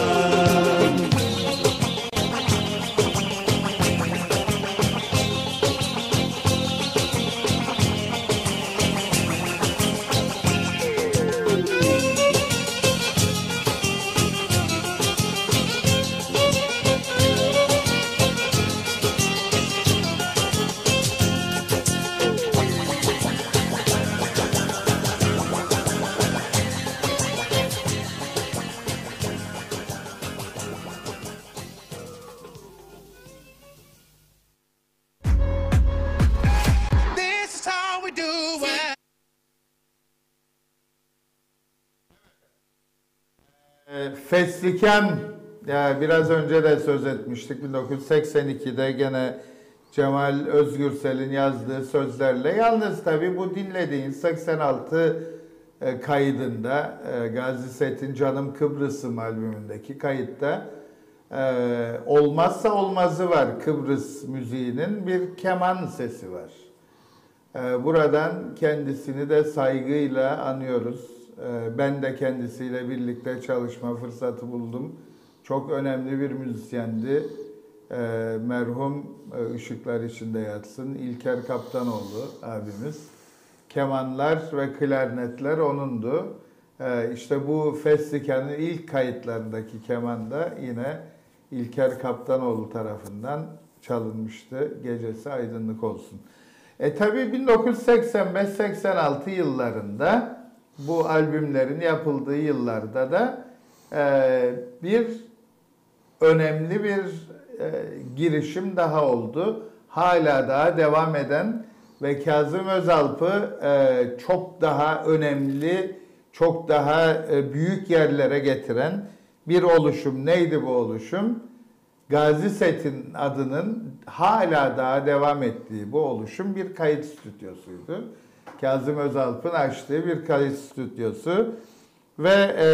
Fesliken, ya biraz önce de söz etmiştik. 1982'de gene Cemal Özgürsel'in yazdığı sözlerle. Yalnız tabii bu dinlediğin 86 e, kaydında e, Gazi Set'in Canım Kıbrıs'ım albümündeki kayıtta e, olmazsa olmazı var Kıbrıs müziğinin bir keman sesi var. Ee, Buradan kendisini de saygıyla anıyoruz. Ee, Ben de kendisiyle birlikte çalışma fırsatı buldum. Çok önemli bir müzisyendi. Ee, Merhum e, ışıklar içinde yatsın. İlker Kaptanoğlu abimiz. Kemanlar ve klarnetler onundu. Ee, İşte bu Fesliken'in ilk kayıtlarındaki keman da yine İlker Kaptanoğlu tarafından çalınmıştı. Gecesi aydınlık olsun. E tabi 1985-86 yıllarında bu albümlerin yapıldığı yıllarda da e, bir önemli bir e, girişim daha oldu. Hala daha devam eden ve Kazım Özalp'ı e, çok daha önemli, çok daha e, büyük yerlere getiren bir oluşum. Neydi bu oluşum? Gazi Set'in adının hala daha devam ettiği bu oluşum bir kayıt stüdyosuydu. Kazım Özalp'ın açtığı bir kayıt stüdyosu ve e,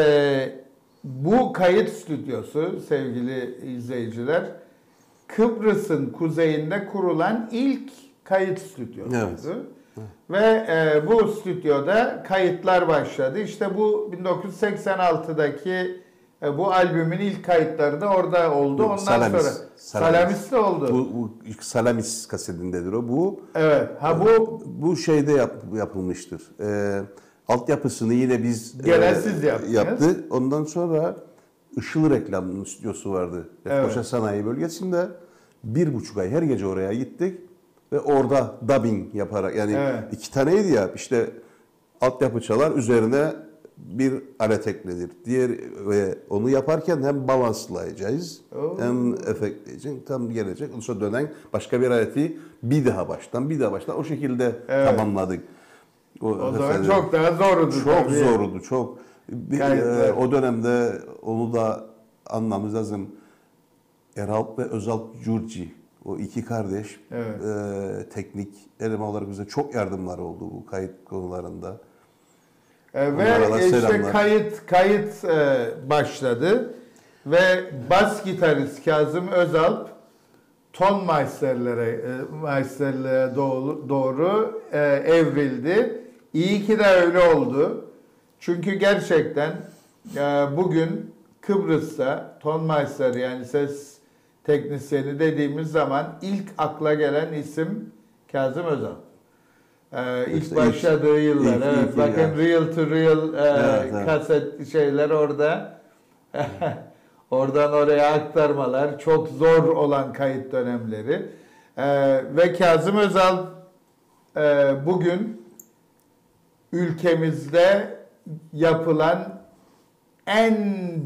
bu kayıt stüdyosu sevgili izleyiciler Kıbrıs'ın kuzeyinde kurulan ilk kayıt stüdyosuydu. Evet. Ve e, bu stüdyoda kayıtlar başladı. İşte bu 1986'daki e, bu albümün ilk kayıtları da orada oldu. Ondan Salamis. sonra Salamis. Salamis de oldu. Bu, bu Salamis kasetindedir o. Bu evet. Ha bu bu şeyde yap, yapılmıştır. Ee, altyapısını yine biz Gene e, yaptınız. yaptık. Ondan sonra Işıl Reklam'ın stüdyosu vardı. Evet. Lefkoşa Sanayi Bölgesi'nde. Bir buçuk ay her gece oraya gittik. Ve orada dubbing yaparak yani Evet. iki taneydi ya işte altyapı çalar üzerine bir alet eklenir. Diğer ve onu yaparken hem balanslayacağız Oo. hem efektleyecek tam gelecek. Ondan dönen başka bir aleti bir daha baştan bir daha baştan o şekilde Evet. tamamladık. o zaman efendim, çok daha zordu. çok tabii. zordu çok. Bir, Kayıtlar. e, o dönemde onu da anlamamız lazım. Eralp ve Özalp Curci o iki kardeş Evet. e, teknik eleman olarak bize çok yardımlar oldu bu kayıt konularında. E, Onlara da ve işte selamlar. kayıt kayıt e, başladı ve bas gitarist Kazım Özalp ton meisterlere e, meisterliğe doğru, doğru e, evrildi. İyi ki de öyle oldu. Çünkü gerçekten e, bugün Kıbrıs'ta ton meister yani ses teknisyeni dediğimiz zaman ilk akla gelen isim Kazım Özalp. Ee, ilk İşte ilk- başladığı yıllar. ilk- evet, ilk bakın yıllar. real to real e, Evet, evet. kaset şeyler orada. [laughs] Oradan oraya aktarmalar çok zor olan kayıt dönemleri. Ee, ve Kazım Özal e, bugün ülkemizde yapılan en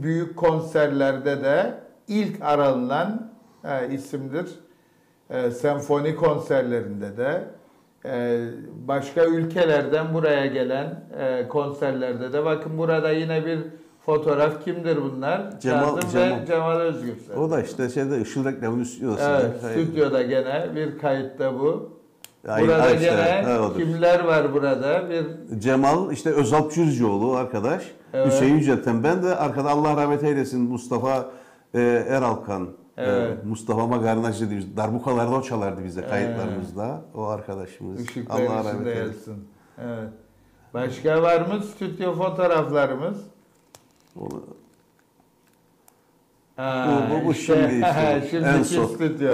büyük konserlerde de ilk aranılan e, isimdir. E, senfoni konserlerinde de başka ülkelerden buraya gelen e, konserlerde de bakın burada yine bir fotoğraf kimdir bunlar? Cemal- Kazım Cemal. ve Cemal Özgürsel. O da işte şeyde ışıl reklamının stüdyosunda. Evet, stüdyoda gene bir kayıtta bu. Ay- Burada işte, gene odur. kimler var burada? Bir Cemal işte Özalp Cürcüoğlu arkadaş. Evet. Hüseyin Yücelten. Ben de arkada Allah rahmet eylesin Mustafa e, Eralkan. Evet. Mustafa Magarnacı dediğimiz darbukalarda o çalardı bize kayıtlarımızda. O arkadaşımız. ışık Allah rahmet eylesin. Evet. Başka var mı stüdyo fotoğraflarımız? Onu- Ha, Bu- bu- bu işte, şimdi [laughs] işte. şimdiki stüdyo.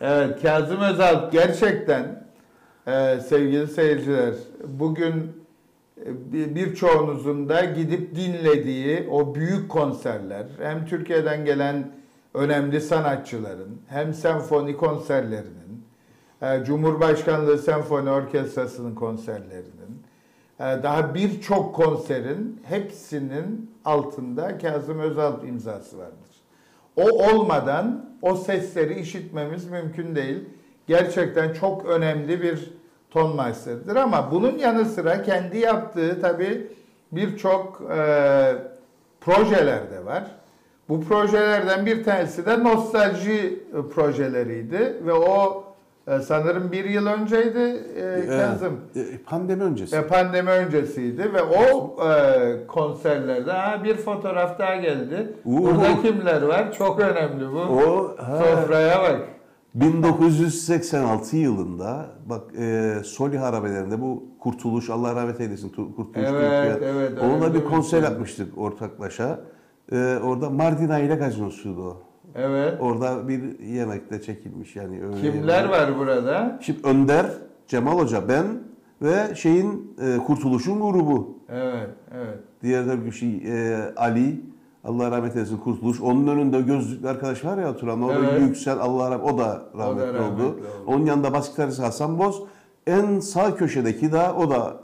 evet, Kazım Özalp gerçekten e, sevgili seyirciler bugün e, bir- birçoğunuzun da gidip dinlediği o büyük konserler hem Türkiye'den gelen önemli sanatçıların hem senfoni konserlerinin e, Cumhurbaşkanlığı Senfoni Orkestrası'nın konserlerinin e, daha birçok konserin hepsinin altında Kazım Özalp imzası vardır. O olmadan o sesleri işitmemiz mümkün değil. Gerçekten çok önemli bir ton master'dır ama bunun yanı sıra kendi yaptığı tabii birçok e, projeler de var. Bu projelerden bir tanesi de nostalji e, projeleriydi ve o e, sanırım bir yıl önceydi e, Kazım. Pandemi öncesi. E, pandemi öncesiydi ve o konserlerde ha, bir fotoğraf daha geldi. Uhu. Burada kimler var? Çok önemli bu. O ha, Sofraya bak. 1986 yılında bak e, Soli harabelerinde bu Kurtuluş Allah rahmet eylesin Tu- Kurtuluş Evet, Türkiye. evet, Onunla bir konser şey. yapmıştık ortaklaşa. E, orada Mardin Aile Gazinosu'ydu o. Evet. Orada bir yemekte çekilmiş yani öyle Kimler yemeği. var burada? Şimdi Önder, Cemal Hoca, ben ve şeyin e, Kurtuluş'un grubu. Evet, evet. Diğer tabii bir şey e, Ali, Allah rahmet eylesin Kurtuluş. Onun önünde gözlüklü arkadaş var ya oturan. O da Evet. Yüksel Allah rahmet o da rahmetli, rahmetli oldu. oldu. Onun yanında bas gitarist Hasan Boz. En sağ köşedeki de o da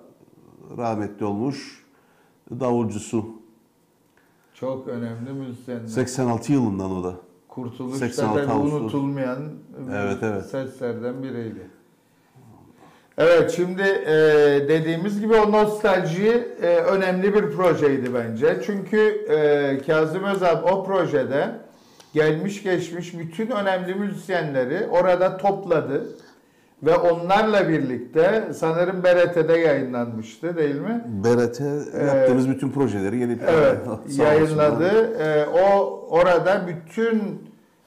rahmetli olmuş. Davulcusu. Çok önemli müzisyenler. 86 yılından o da. Kurtuluş da 86 tabii Ağustos. unutulmayan Evet, evet. seslerden biriydi. Evet şimdi e, dediğimiz gibi o nostalji e, önemli bir projeydi bence. Çünkü e, Kazım Özalp o projede gelmiş geçmiş bütün önemli müzisyenleri orada topladı. Ve onlarla birlikte sanırım BRT'de yayınlanmıştı değil mi? Beret'e yaptığımız bütün projeleri gelip Evet, [laughs] yayınladı. Ee, o orada bütün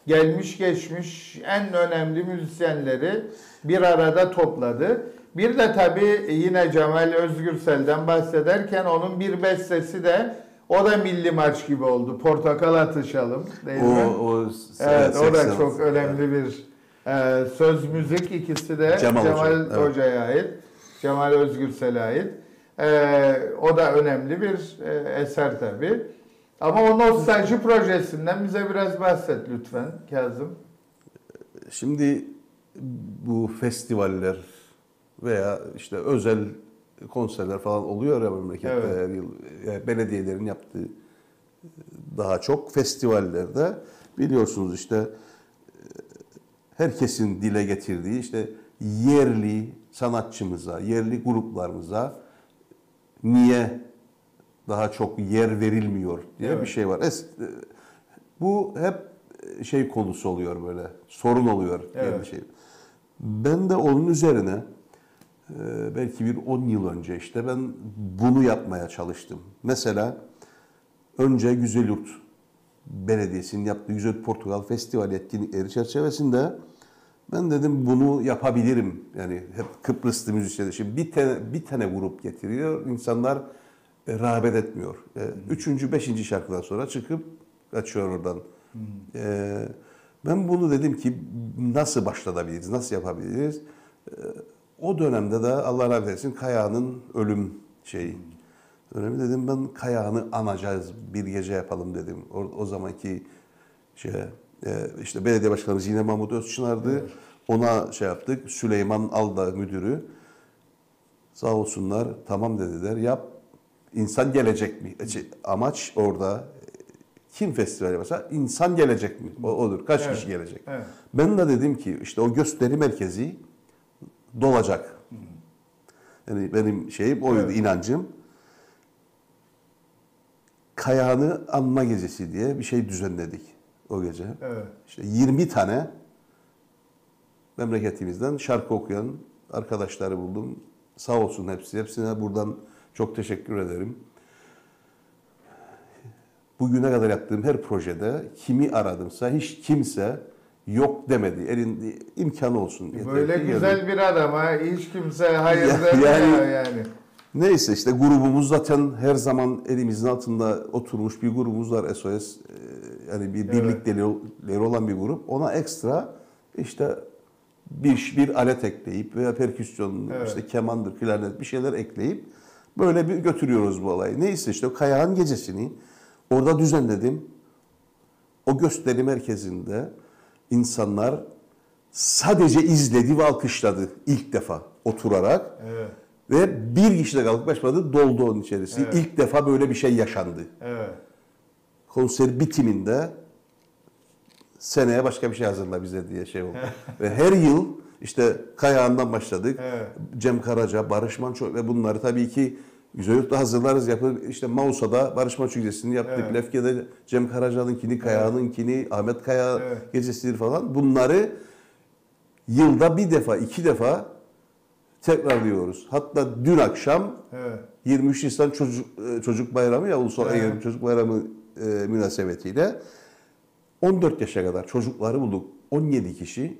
gelmiş geçmiş en önemli müzisyenleri bir arada topladı. Bir de tabii yine Cemal Özgürsel'den bahsederken onun bir bestesi de o da milli marş gibi oldu. Portakal atışalım değil mi? O, o Evet, o da 80. çok önemli bir e, söz müzik ikisi de Cemal Cemal, Hoca, evet. Hoca'ya ait. Cemal Özgürsel'e ait. E, o da önemli bir e, eser tabii. Ama o nostalji projesinden bize biraz bahset lütfen Kazım. Şimdi bu festivaller veya işte özel konserler falan oluyor ya memlekette Evet. her yıl. Yani belediyelerin yaptığı daha çok festivallerde biliyorsunuz işte e, herkesin dile getirdiği işte yerli sanatçımıza, yerli gruplarımıza niye daha çok yer verilmiyor diye Evet. bir şey var. Es- e, bu hep şey konusu oluyor böyle. Sorun oluyor Evet. bir şey. Ben de onun üzerine e, belki bir 10 yıl önce işte ben bunu yapmaya çalıştım. Mesela önce Güzelyurt Belediyesi'nin yaptığı Güzel Portugal Festivali etkinlikleri çerçevesinde ben dedim bunu yapabilirim. Yani hep Kıbrıslı müzisyenler. Şimdi bir tane, bir tane grup getiriyor. insanlar e, rağbet etmiyor. E, üçüncü, beşinci şarkıdan sonra çıkıp kaçıyor oradan. E, ben bunu dedim ki nasıl başlatabiliriz, nasıl yapabiliriz? E, o dönemde de Allah rahmet eylesin Kaya'nın ölüm şeyi. Dönemi dedim ben Kaya'nı anacağız, bir gece yapalım dedim. O, o zamanki şey e, işte belediye başkanımız yine Mahmut Özçınar'dı. Ona şey yaptık. Süleyman Alda müdürü. Sağ olsunlar tamam dediler. Yap. İnsan gelecek mi? E, şey, Amaç orada e, kim festival yaparsa insan gelecek mi? O, odur. Kaç Evet, kişi gelecek? evet. Ben de dedim ki işte o gösteri merkezi dolacak. Yani benim şeyim oydu, Evet. inancım. Kayağını Anma Gecesi diye bir şey düzenledik o gece. Evet. İşte 20 tane memleketimizden şarkı okuyan arkadaşları buldum. Sağ olsun hepsi. Hepsine buradan çok teşekkür ederim. Bugüne kadar yaptığım her projede kimi aradımsa hiç kimse yok demedi. Elinde imkanı olsun. Böyle güzel bir adama hiç kimse hayır Ya- demiyor yani- yani. Neyse işte grubumuz zaten her zaman elimizin altında oturmuş bir grubumuz var SOS. Ee, Yani bir birlikleri olan bir grup. Ona ekstra işte bir, bir alet ekleyip veya perküsyon, Evet. işte kemandır, klarnet bir şeyler ekleyip böyle bir götürüyoruz bu olayı. Neyse işte o Kayağın gecesini orada düzenledim. O gösteri merkezinde insanlar sadece izledi ve alkışladı ilk defa oturarak. Evet. Ve bir kişi de kalkıp başmadı doldu onun içerisi. Evet. İlk defa böyle bir şey yaşandı. Evet. Konser bitiminde seneye başka bir şey hazırla bize diye şey oldu. ve her yıl işte Kayağan'dan başladık. Evet. Cem Karaca, Barış Manço ve bunları tabii ki Güzelyurt'ta hazırlarız yapılır. İşte Mausa'da Barış Manço gecesini yaptık. Evet. Lefke'de Cem Karaca'nınkini, Kayağan'ınkini, Ahmet Kaya Evet. gecesidir falan. Bunları yılda bir defa, iki defa tekrarlıyoruz. Hatta dün akşam Evet. 23 Nisan Çocuk e, Çocuk Bayramı ya Ulusal Evet. Egemen Çocuk Bayramı e, münasebetiyle 14 yaşa kadar çocukları bulduk. 17 kişi.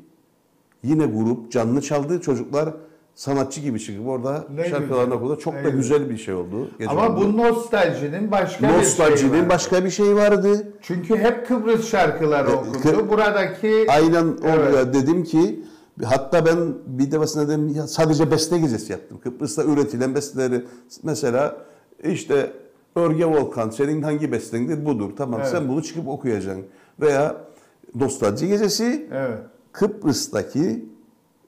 Yine grup canlı çaldı. Çocuklar sanatçı gibi çıkıp orada Ne şarkılarını okudu. Çok ne da güzel. güzel bir şey oldu. Gece Ama oldu. bu nostaljinin başka bir nostaljinin şeyi var. başka bir şey vardı. Çünkü hep Kıbrıs şarkıları E, okundu. Kı- Buradaki Aynen Evet. dedim ki hatta ben bir defasında dedim ya sadece beste gecesi yaptım. Kıbrıs'ta üretilen besteleri mesela işte Örge Volkan senin hangi bestendir budur. Tamam Evet. sen bunu çıkıp okuyacaksın. Veya Nostalji Gecesi Evet. Kıbrıs'taki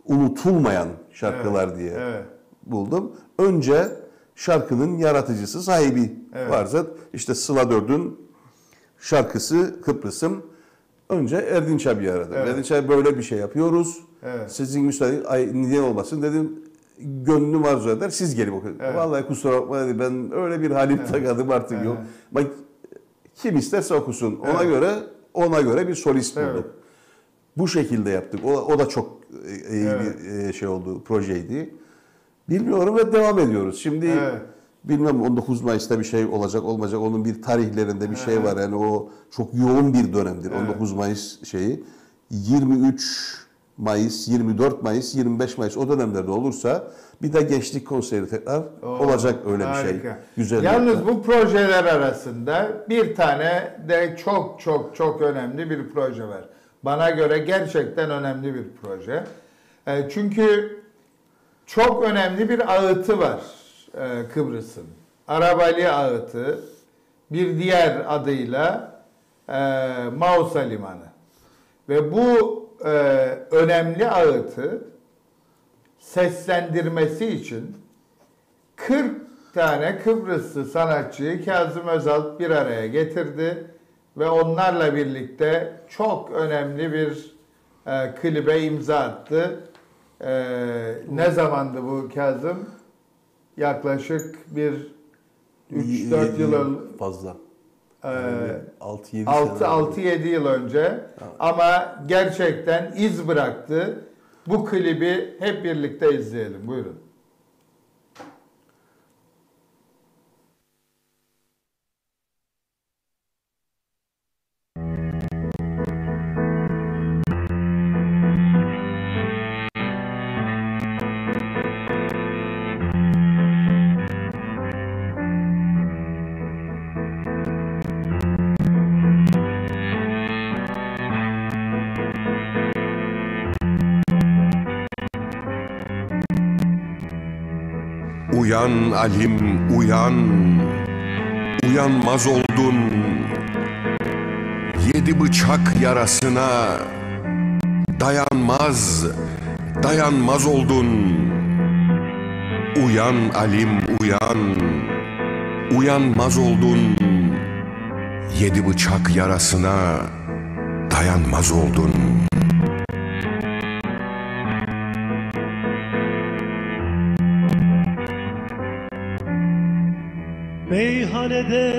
unutulmayan şarkılar Evet, diye evet. buldum. Önce şarkının yaratıcısı, sahibi Evet. varsa işte Sıla Dörd'ün şarkısı Kıbrıs'ım. Önce Erdinç abi aradım. Evet. Erdinç abi böyle bir şey yapıyoruz. Evet. Sizin müsaade ay niye olmasın dedim. Gönlüm arzu eder siz gelip okuyun. Evet. Vallahi kusura bakma dedi ben öyle bir halim takadım artık Evet. yok. Bak kim isterse okusun. Ona Evet. göre ona göre bir solist Evet. bulduk. Bu şekilde yaptık. O, o da çok e, iyi Evet. bir e, şey oldu, projeydi. Bilmiyorum ve devam ediyoruz. Şimdi Evet. Bilmem 19 Mayıs'ta bir şey olacak olmayacak. Onun bir tarihlerinde bir şey var. Yani o çok yoğun bir dönemdir. 19 Mayıs şeyi. 23 Mayıs, 24 Mayıs, 25 Mayıs o dönemlerde olursa bir de gençlik konseri tekrar Oo, olacak öyle bir şey. harika. Güzel. Yalnız bu projeler arasında bir tane de çok çok çok önemli bir proje var. Bana göre gerçekten önemli bir proje. E, Çünkü çok önemli bir ağıtı var e, Kıbrıs'ın. Arabali ağıtı bir diğer adıyla e, Mausa Limanı. Ve bu e, önemli ağıtı seslendirmesi için 40 tane Kıbrıslı sanatçıyı Kazım Özal bir araya getirdi ve onlarla birlikte çok önemli bir e, klibe imza attı. E, ne zamandı bu Kazım? Yaklaşık bir 3-4 yıl fazla. e, 6-7 6-7 yıl önce ama gerçekten iz bıraktı. Bu klibi hep birlikte izleyelim. Buyurun. Uyan Alim uyan. Uyanmaz oldun. Yedi bıçak yarasına Dayanmaz Dayanmaz oldun. Uyan Alim uyan. Uyanmaz oldun. Yedi bıçak yarasına Dayanmaz oldun hanede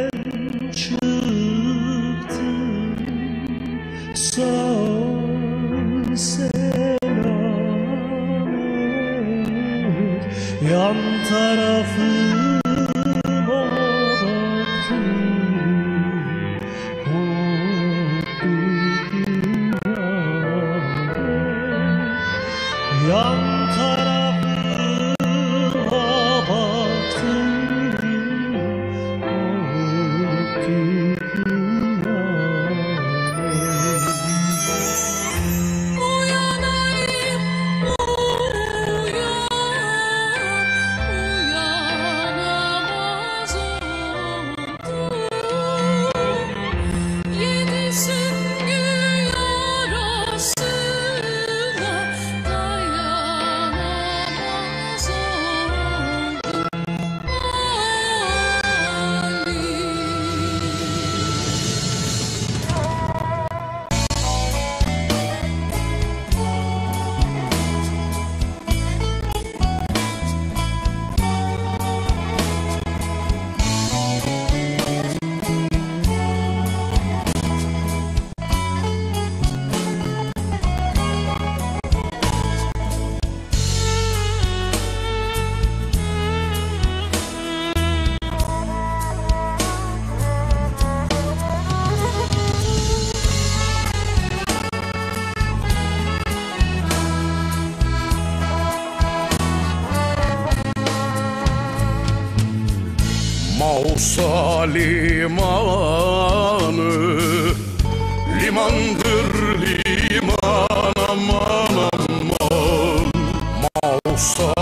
Limandır liman aman aman Mausa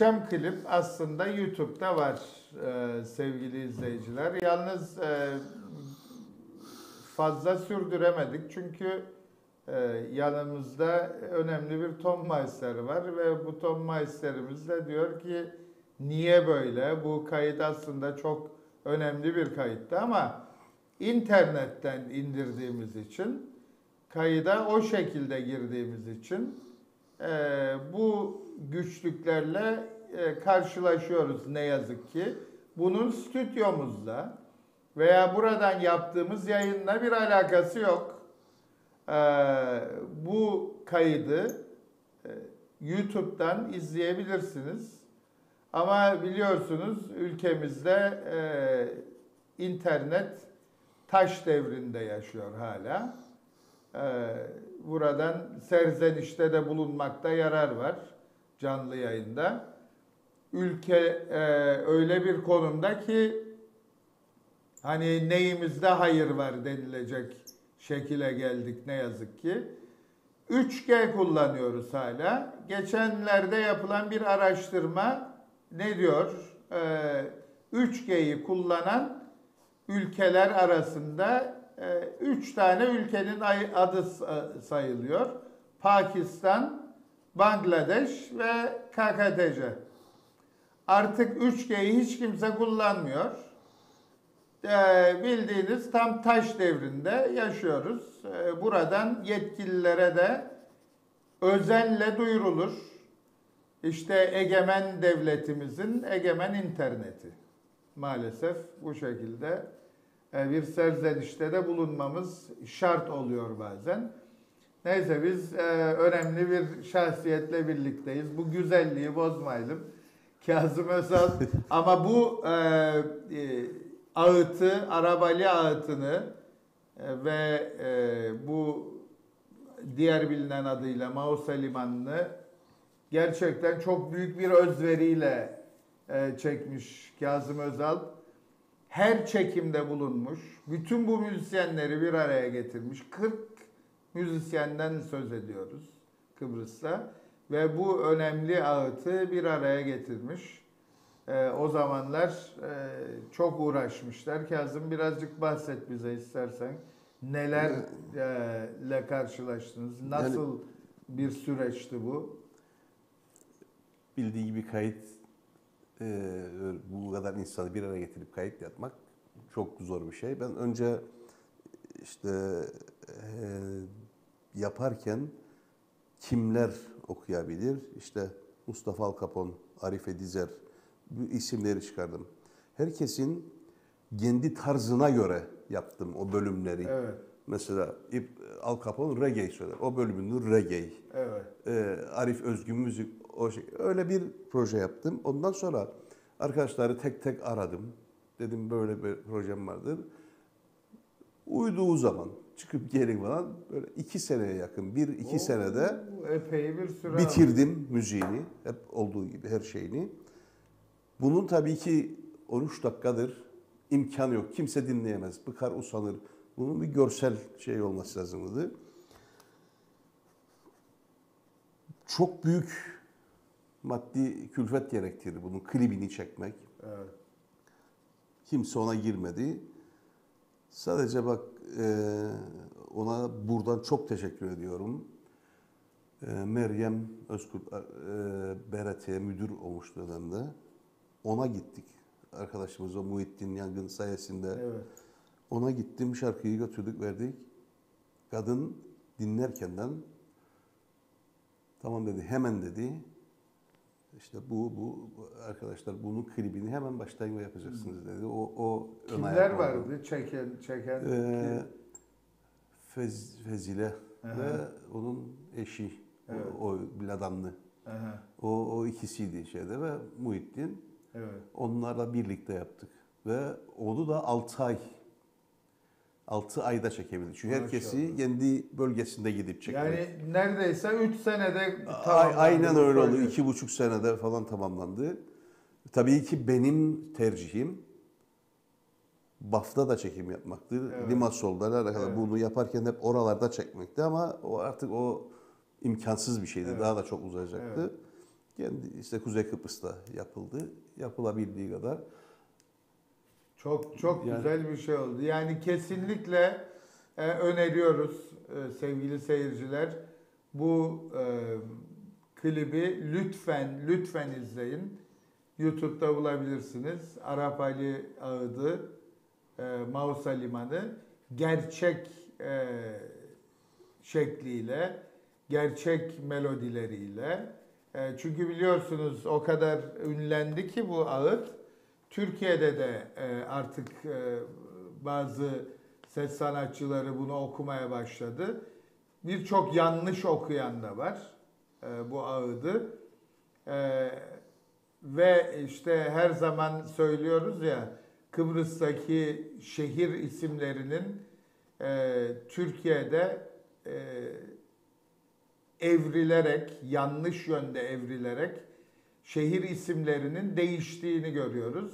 muhteşem klip aslında YouTube'da var e, sevgili izleyiciler. Yalnız e, fazla sürdüremedik çünkü e, yanımızda önemli bir ton maesteri var ve bu ton maesterimiz de diyor ki niye böyle? Bu kayıt aslında çok önemli bir kayıttı ama internetten indirdiğimiz için kayıda o şekilde girdiğimiz için e, bu güçlüklerle e, karşılaşıyoruz ne yazık ki. Bunun stüdyomuzda veya buradan yaptığımız yayınla bir alakası yok. E, bu kaydı e, YouTube'dan izleyebilirsiniz. Ama biliyorsunuz ülkemizde e, internet taş devrinde yaşıyor hala. Ee, buradan serzenişte de bulunmakta yarar var canlı yayında. Ülke e, öyle bir konumda ki hani neyimizde hayır var denilecek şekile geldik ne yazık ki. 3G kullanıyoruz hala. Geçenlerde yapılan bir araştırma ne diyor? Ee, 3G'yi kullanan ülkeler arasında 3 tane ülkenin adı sa- sayılıyor. Pakistan, Bangladeş ve KKTC. Artık 3G'yi hiç kimse kullanmıyor. Ee, bildiğiniz tam taş devrinde yaşıyoruz. Ee, buradan yetkililere de özenle duyurulur. İşte egemen devletimizin egemen interneti. Maalesef bu şekilde e, bir serzenişte de bulunmamız şart oluyor bazen. Neyse biz e, önemli bir şahsiyetle birlikteyiz. Bu güzelliği bozmayalım. Kazım Özal [laughs] ama bu e, e, ağıtı, Arabali ağıtını e, ve e, bu diğer bilinen adıyla Mausa Limanı'nı gerçekten çok büyük bir özveriyle e, çekmiş Kazım Özal. Her çekimde bulunmuş. Bütün bu müzisyenleri bir araya getirmiş. 40 müzisyenden söz ediyoruz Kıbrıs'ta. Ve bu önemli ağıtı bir araya getirmiş. e, o zamanlar e, çok uğraşmışlar. Kazım birazcık bahset bize istersen. Nelerle karşılaştınız? Nasıl bir süreçti bu? bildiği gibi kayıt e, bu kadar insanı bir araya getirip kayıt yapmak çok zor bir şey. Ben önce işte e, yaparken kimler okuyabilir? İşte Mustafa Alkapon, Arife Dizer bu isimleri çıkardım. Herkesin kendi tarzına göre yaptım o bölümleri. Evet. Mesela Al Capone reggae söyler. O bölümünü reggae. Evet. Ee, Arif Özgün müzik o şey. Öyle bir proje yaptım. Ondan sonra arkadaşları tek tek aradım. Dedim böyle bir projem vardır. Uyduğu zaman çıkıp gelin falan böyle iki seneye yakın bir iki senede Oo, epey bir süre bitirdim müziğini. Hep olduğu gibi her şeyini. Bunun tabii ki 13 dakikadır imkan yok. Kimse dinleyemez. Bıkar usanır. Bunun bir görsel şey olması lazımdı. Çok büyük maddi külfet gerektirdi bunun klibini çekmek. Evet. Kimse ona girmedi. Sadece bak ona buradan çok teşekkür ediyorum. E, Meryem Özkurt e, BRT'ye müdür olmuş dönemde. Ona gittik. Arkadaşımız o Muhittin Yangın sayesinde. Evet. Ona gittim şarkıyı götürdük verdik. Kadın dinlerkenden tamam dedi hemen dedi. İşte bu, bu arkadaşlar bunun klibini hemen baştan yapacaksınız dedi. O, o Kimler oldu. vardı çeken çeken? Ee, Fez, Fezile ve onun eşi, Evet. o, o Bladanlı. Aha, O, o ikisiydi şeyde ve Muhittin. evet. Onlarla birlikte yaptık. Ve onu da 6 ay 6 ayda çekebildik. Çünkü herkesi Maşallah. kendi bölgesinde gidip çekmek. Yani neredeyse 3 senede tamamlandı aynen öyle oldu. proje. İki buçuk senede falan tamamlandı. Tabii ki benim tercihim Baf'ta da çekim yapmaktı. Evet. Limassol'da alakalı Evet. bunu yaparken hep oralarda çekmekti ama o artık o imkansız bir şeydi. Evet. Daha da çok uzayacaktı. Evet. Kendi işte Kuzey Kıbrıs'ta yapıldı. Yapılabildiği kadar. Çok çok Yani- güzel bir şey oldu. Yani kesinlikle e, öneriyoruz e, sevgili seyirciler. Bu e, klibi lütfen lütfen izleyin. YouTube'da bulabilirsiniz. Arap Ali Ağıdı, e, Mausa Limanı gerçek e, şekliyle, gerçek melodileriyle. E, çünkü biliyorsunuz o kadar ünlendi ki bu ağıt. Türkiye'de de e, artık e, bazı ses sanatçıları bunu okumaya başladı. Birçok yanlış okuyan da var e, bu ağıdı. Ve işte her zaman söylüyoruz ya Kıbrıs'taki şehir isimlerinin Türkiye'de evrilerek, yanlış yönde evrilerek şehir isimlerinin değiştiğini görüyoruz.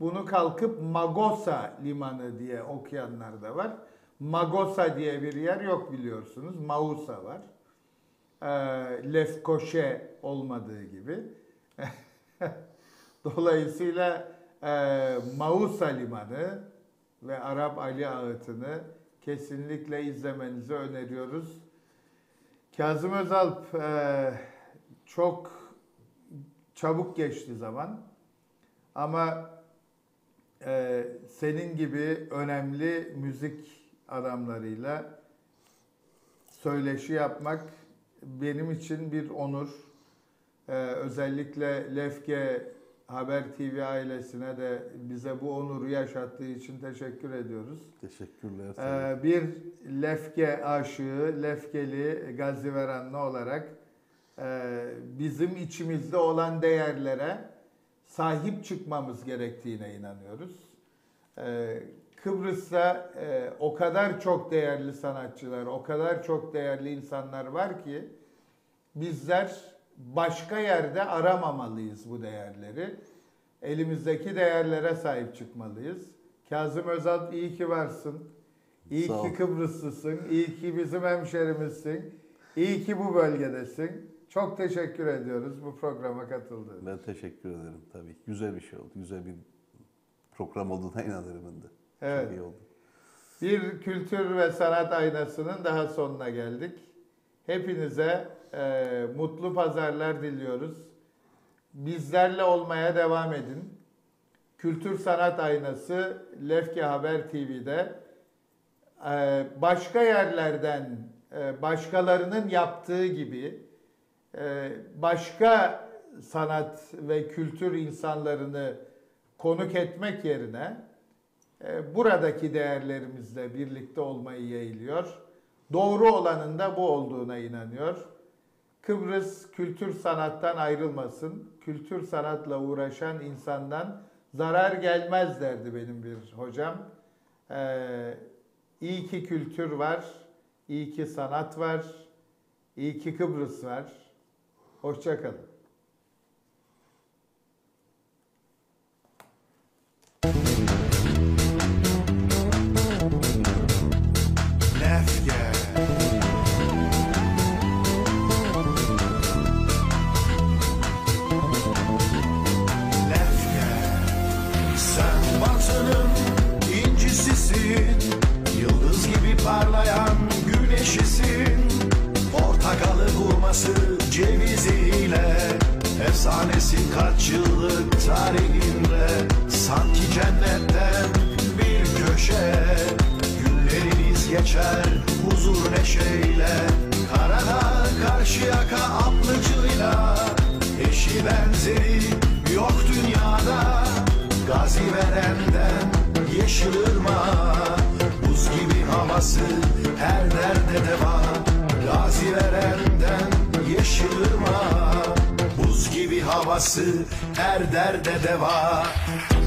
Bunu kalkıp Magosa limanı diye okuyanlar da var. Magosa diye bir yer yok biliyorsunuz. Mausa var. Ee, Lefkoşe olmadığı gibi. [laughs] Dolayısıyla e, Mausa limanı ve Arap Ali Ağıtı'nı kesinlikle izlemenizi öneriyoruz. Kazım Özalp e, çok çabuk geçti zaman ama e, senin gibi önemli müzik adamlarıyla söyleşi yapmak benim için bir onur. E, özellikle Lefke Haber TV ailesine de bize bu onuru yaşattığı için teşekkür ediyoruz. Teşekkürler. Ee, bir Lefke aşığı, Lefkeli Gazi Veranlı olarak bizim içimizde olan değerlere sahip çıkmamız gerektiğine inanıyoruz. Ee, Kıbrıs'ta e, o kadar çok değerli sanatçılar, o kadar çok değerli insanlar var ki bizler başka yerde aramamalıyız bu değerleri. Elimizdeki değerlere sahip çıkmalıyız. Kazım Özal iyi ki varsın. İyi ki Kıbrıslısın. İyi ki bizim hemşerimizsin. İyi ki bu bölgedesin. Çok teşekkür ediyoruz bu programa katıldığınız Ben teşekkür ederim tabii. Güzel bir şey oldu. Güzel bir program olduğuna [laughs] inanırım ben de. Evet. Çok iyi oldu. Bir kültür ve sanat aynasının daha sonuna geldik. Hepinize e, mutlu pazarlar diliyoruz. Bizlerle olmaya devam edin. Kültür Sanat Aynası Lefke Haber TV'de e, başka yerlerden e, başkalarının yaptığı gibi başka sanat ve kültür insanlarını konuk etmek yerine e, buradaki değerlerimizle birlikte olmayı yeğliyor. Doğru olanın da bu olduğuna inanıyor. Kıbrıs kültür sanattan ayrılmasın. Kültür sanatla uğraşan insandan zarar gelmez derdi benim bir hocam. Ee, iyi ki kültür var, iyi ki sanat var, iyi ki Kıbrıs var. Hoşçakalın. Yıldız gibi parlayan güneşisin. Portakalı vurması ceviziyle Efsanesin kaç yıllık tarihinde Sanki cennetten bir köşe Günleriniz geçer huzur neşeyle Karada karşı yaka atlıcıyla Eşi benzeri yok dünyada Gazi verenden yeşil ırmağı Buz gibi havası her derde deva Gazi verenden yeşil Buz gibi havası her derde deva.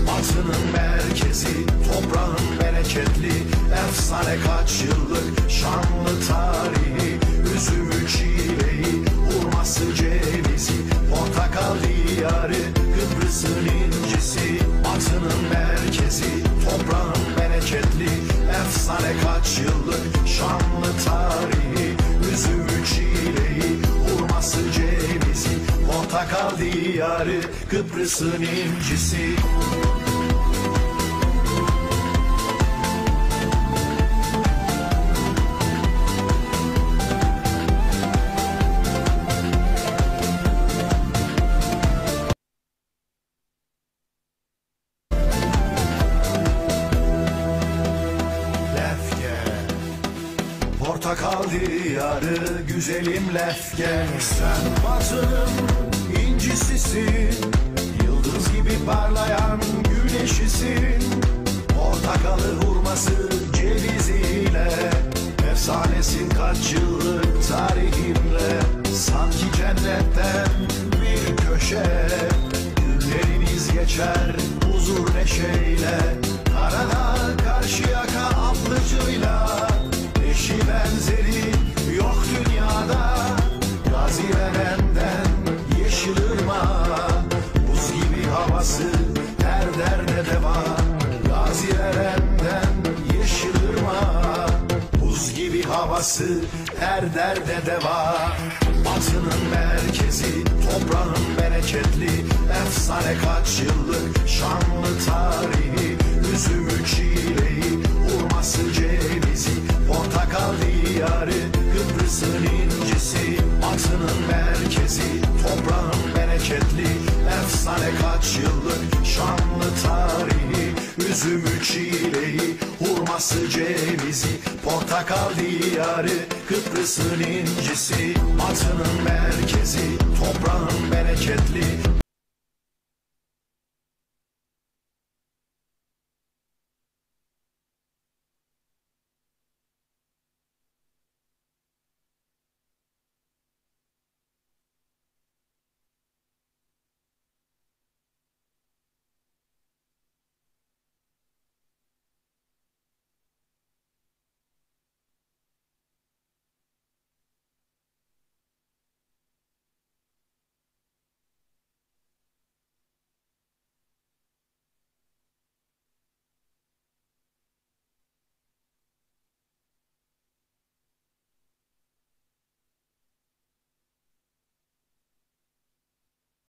Batının merkezi toprağın bereketli. Efsane kaç yıllık şanlı tarihi. Üzümü çileği hurması cevizi. Portakal diyarı Kıbrıs'ın incisi. Batının merkezi toprağın bereketli. Efsane kaç yıllık şanlı tarihi Portakal diyarı Kıbrıs'ın incisi. Portakal diyarı güzelim lefke. Sen batının incisisin Yıldız gibi parlayan güneşisin. Portakalı hurması ceviziyle Efsanesin kaç yıllık tarihinle Sanki cennetten bir köşe Günleriniz geçer huzur neşeyle. Karada karşı yaka atlıcıyla Eşi benzeri yok dünyada. Gazi verenden havası her derde deva. Batının merkezi toprağın bereketli. Efsane kaç yıllık şanlı tarihi. Üzümü çileği hurması cevizi. Portakal diyarı Kıbrıs'ın incisi. Batının merkezi toprağın bereketli. Efsane kaç yıllık şanlı tarihi Üzümü çileği hurması cevizi Portakal diyarı Kıbrıs'ın incisi Batının merkezi toprağın bereketli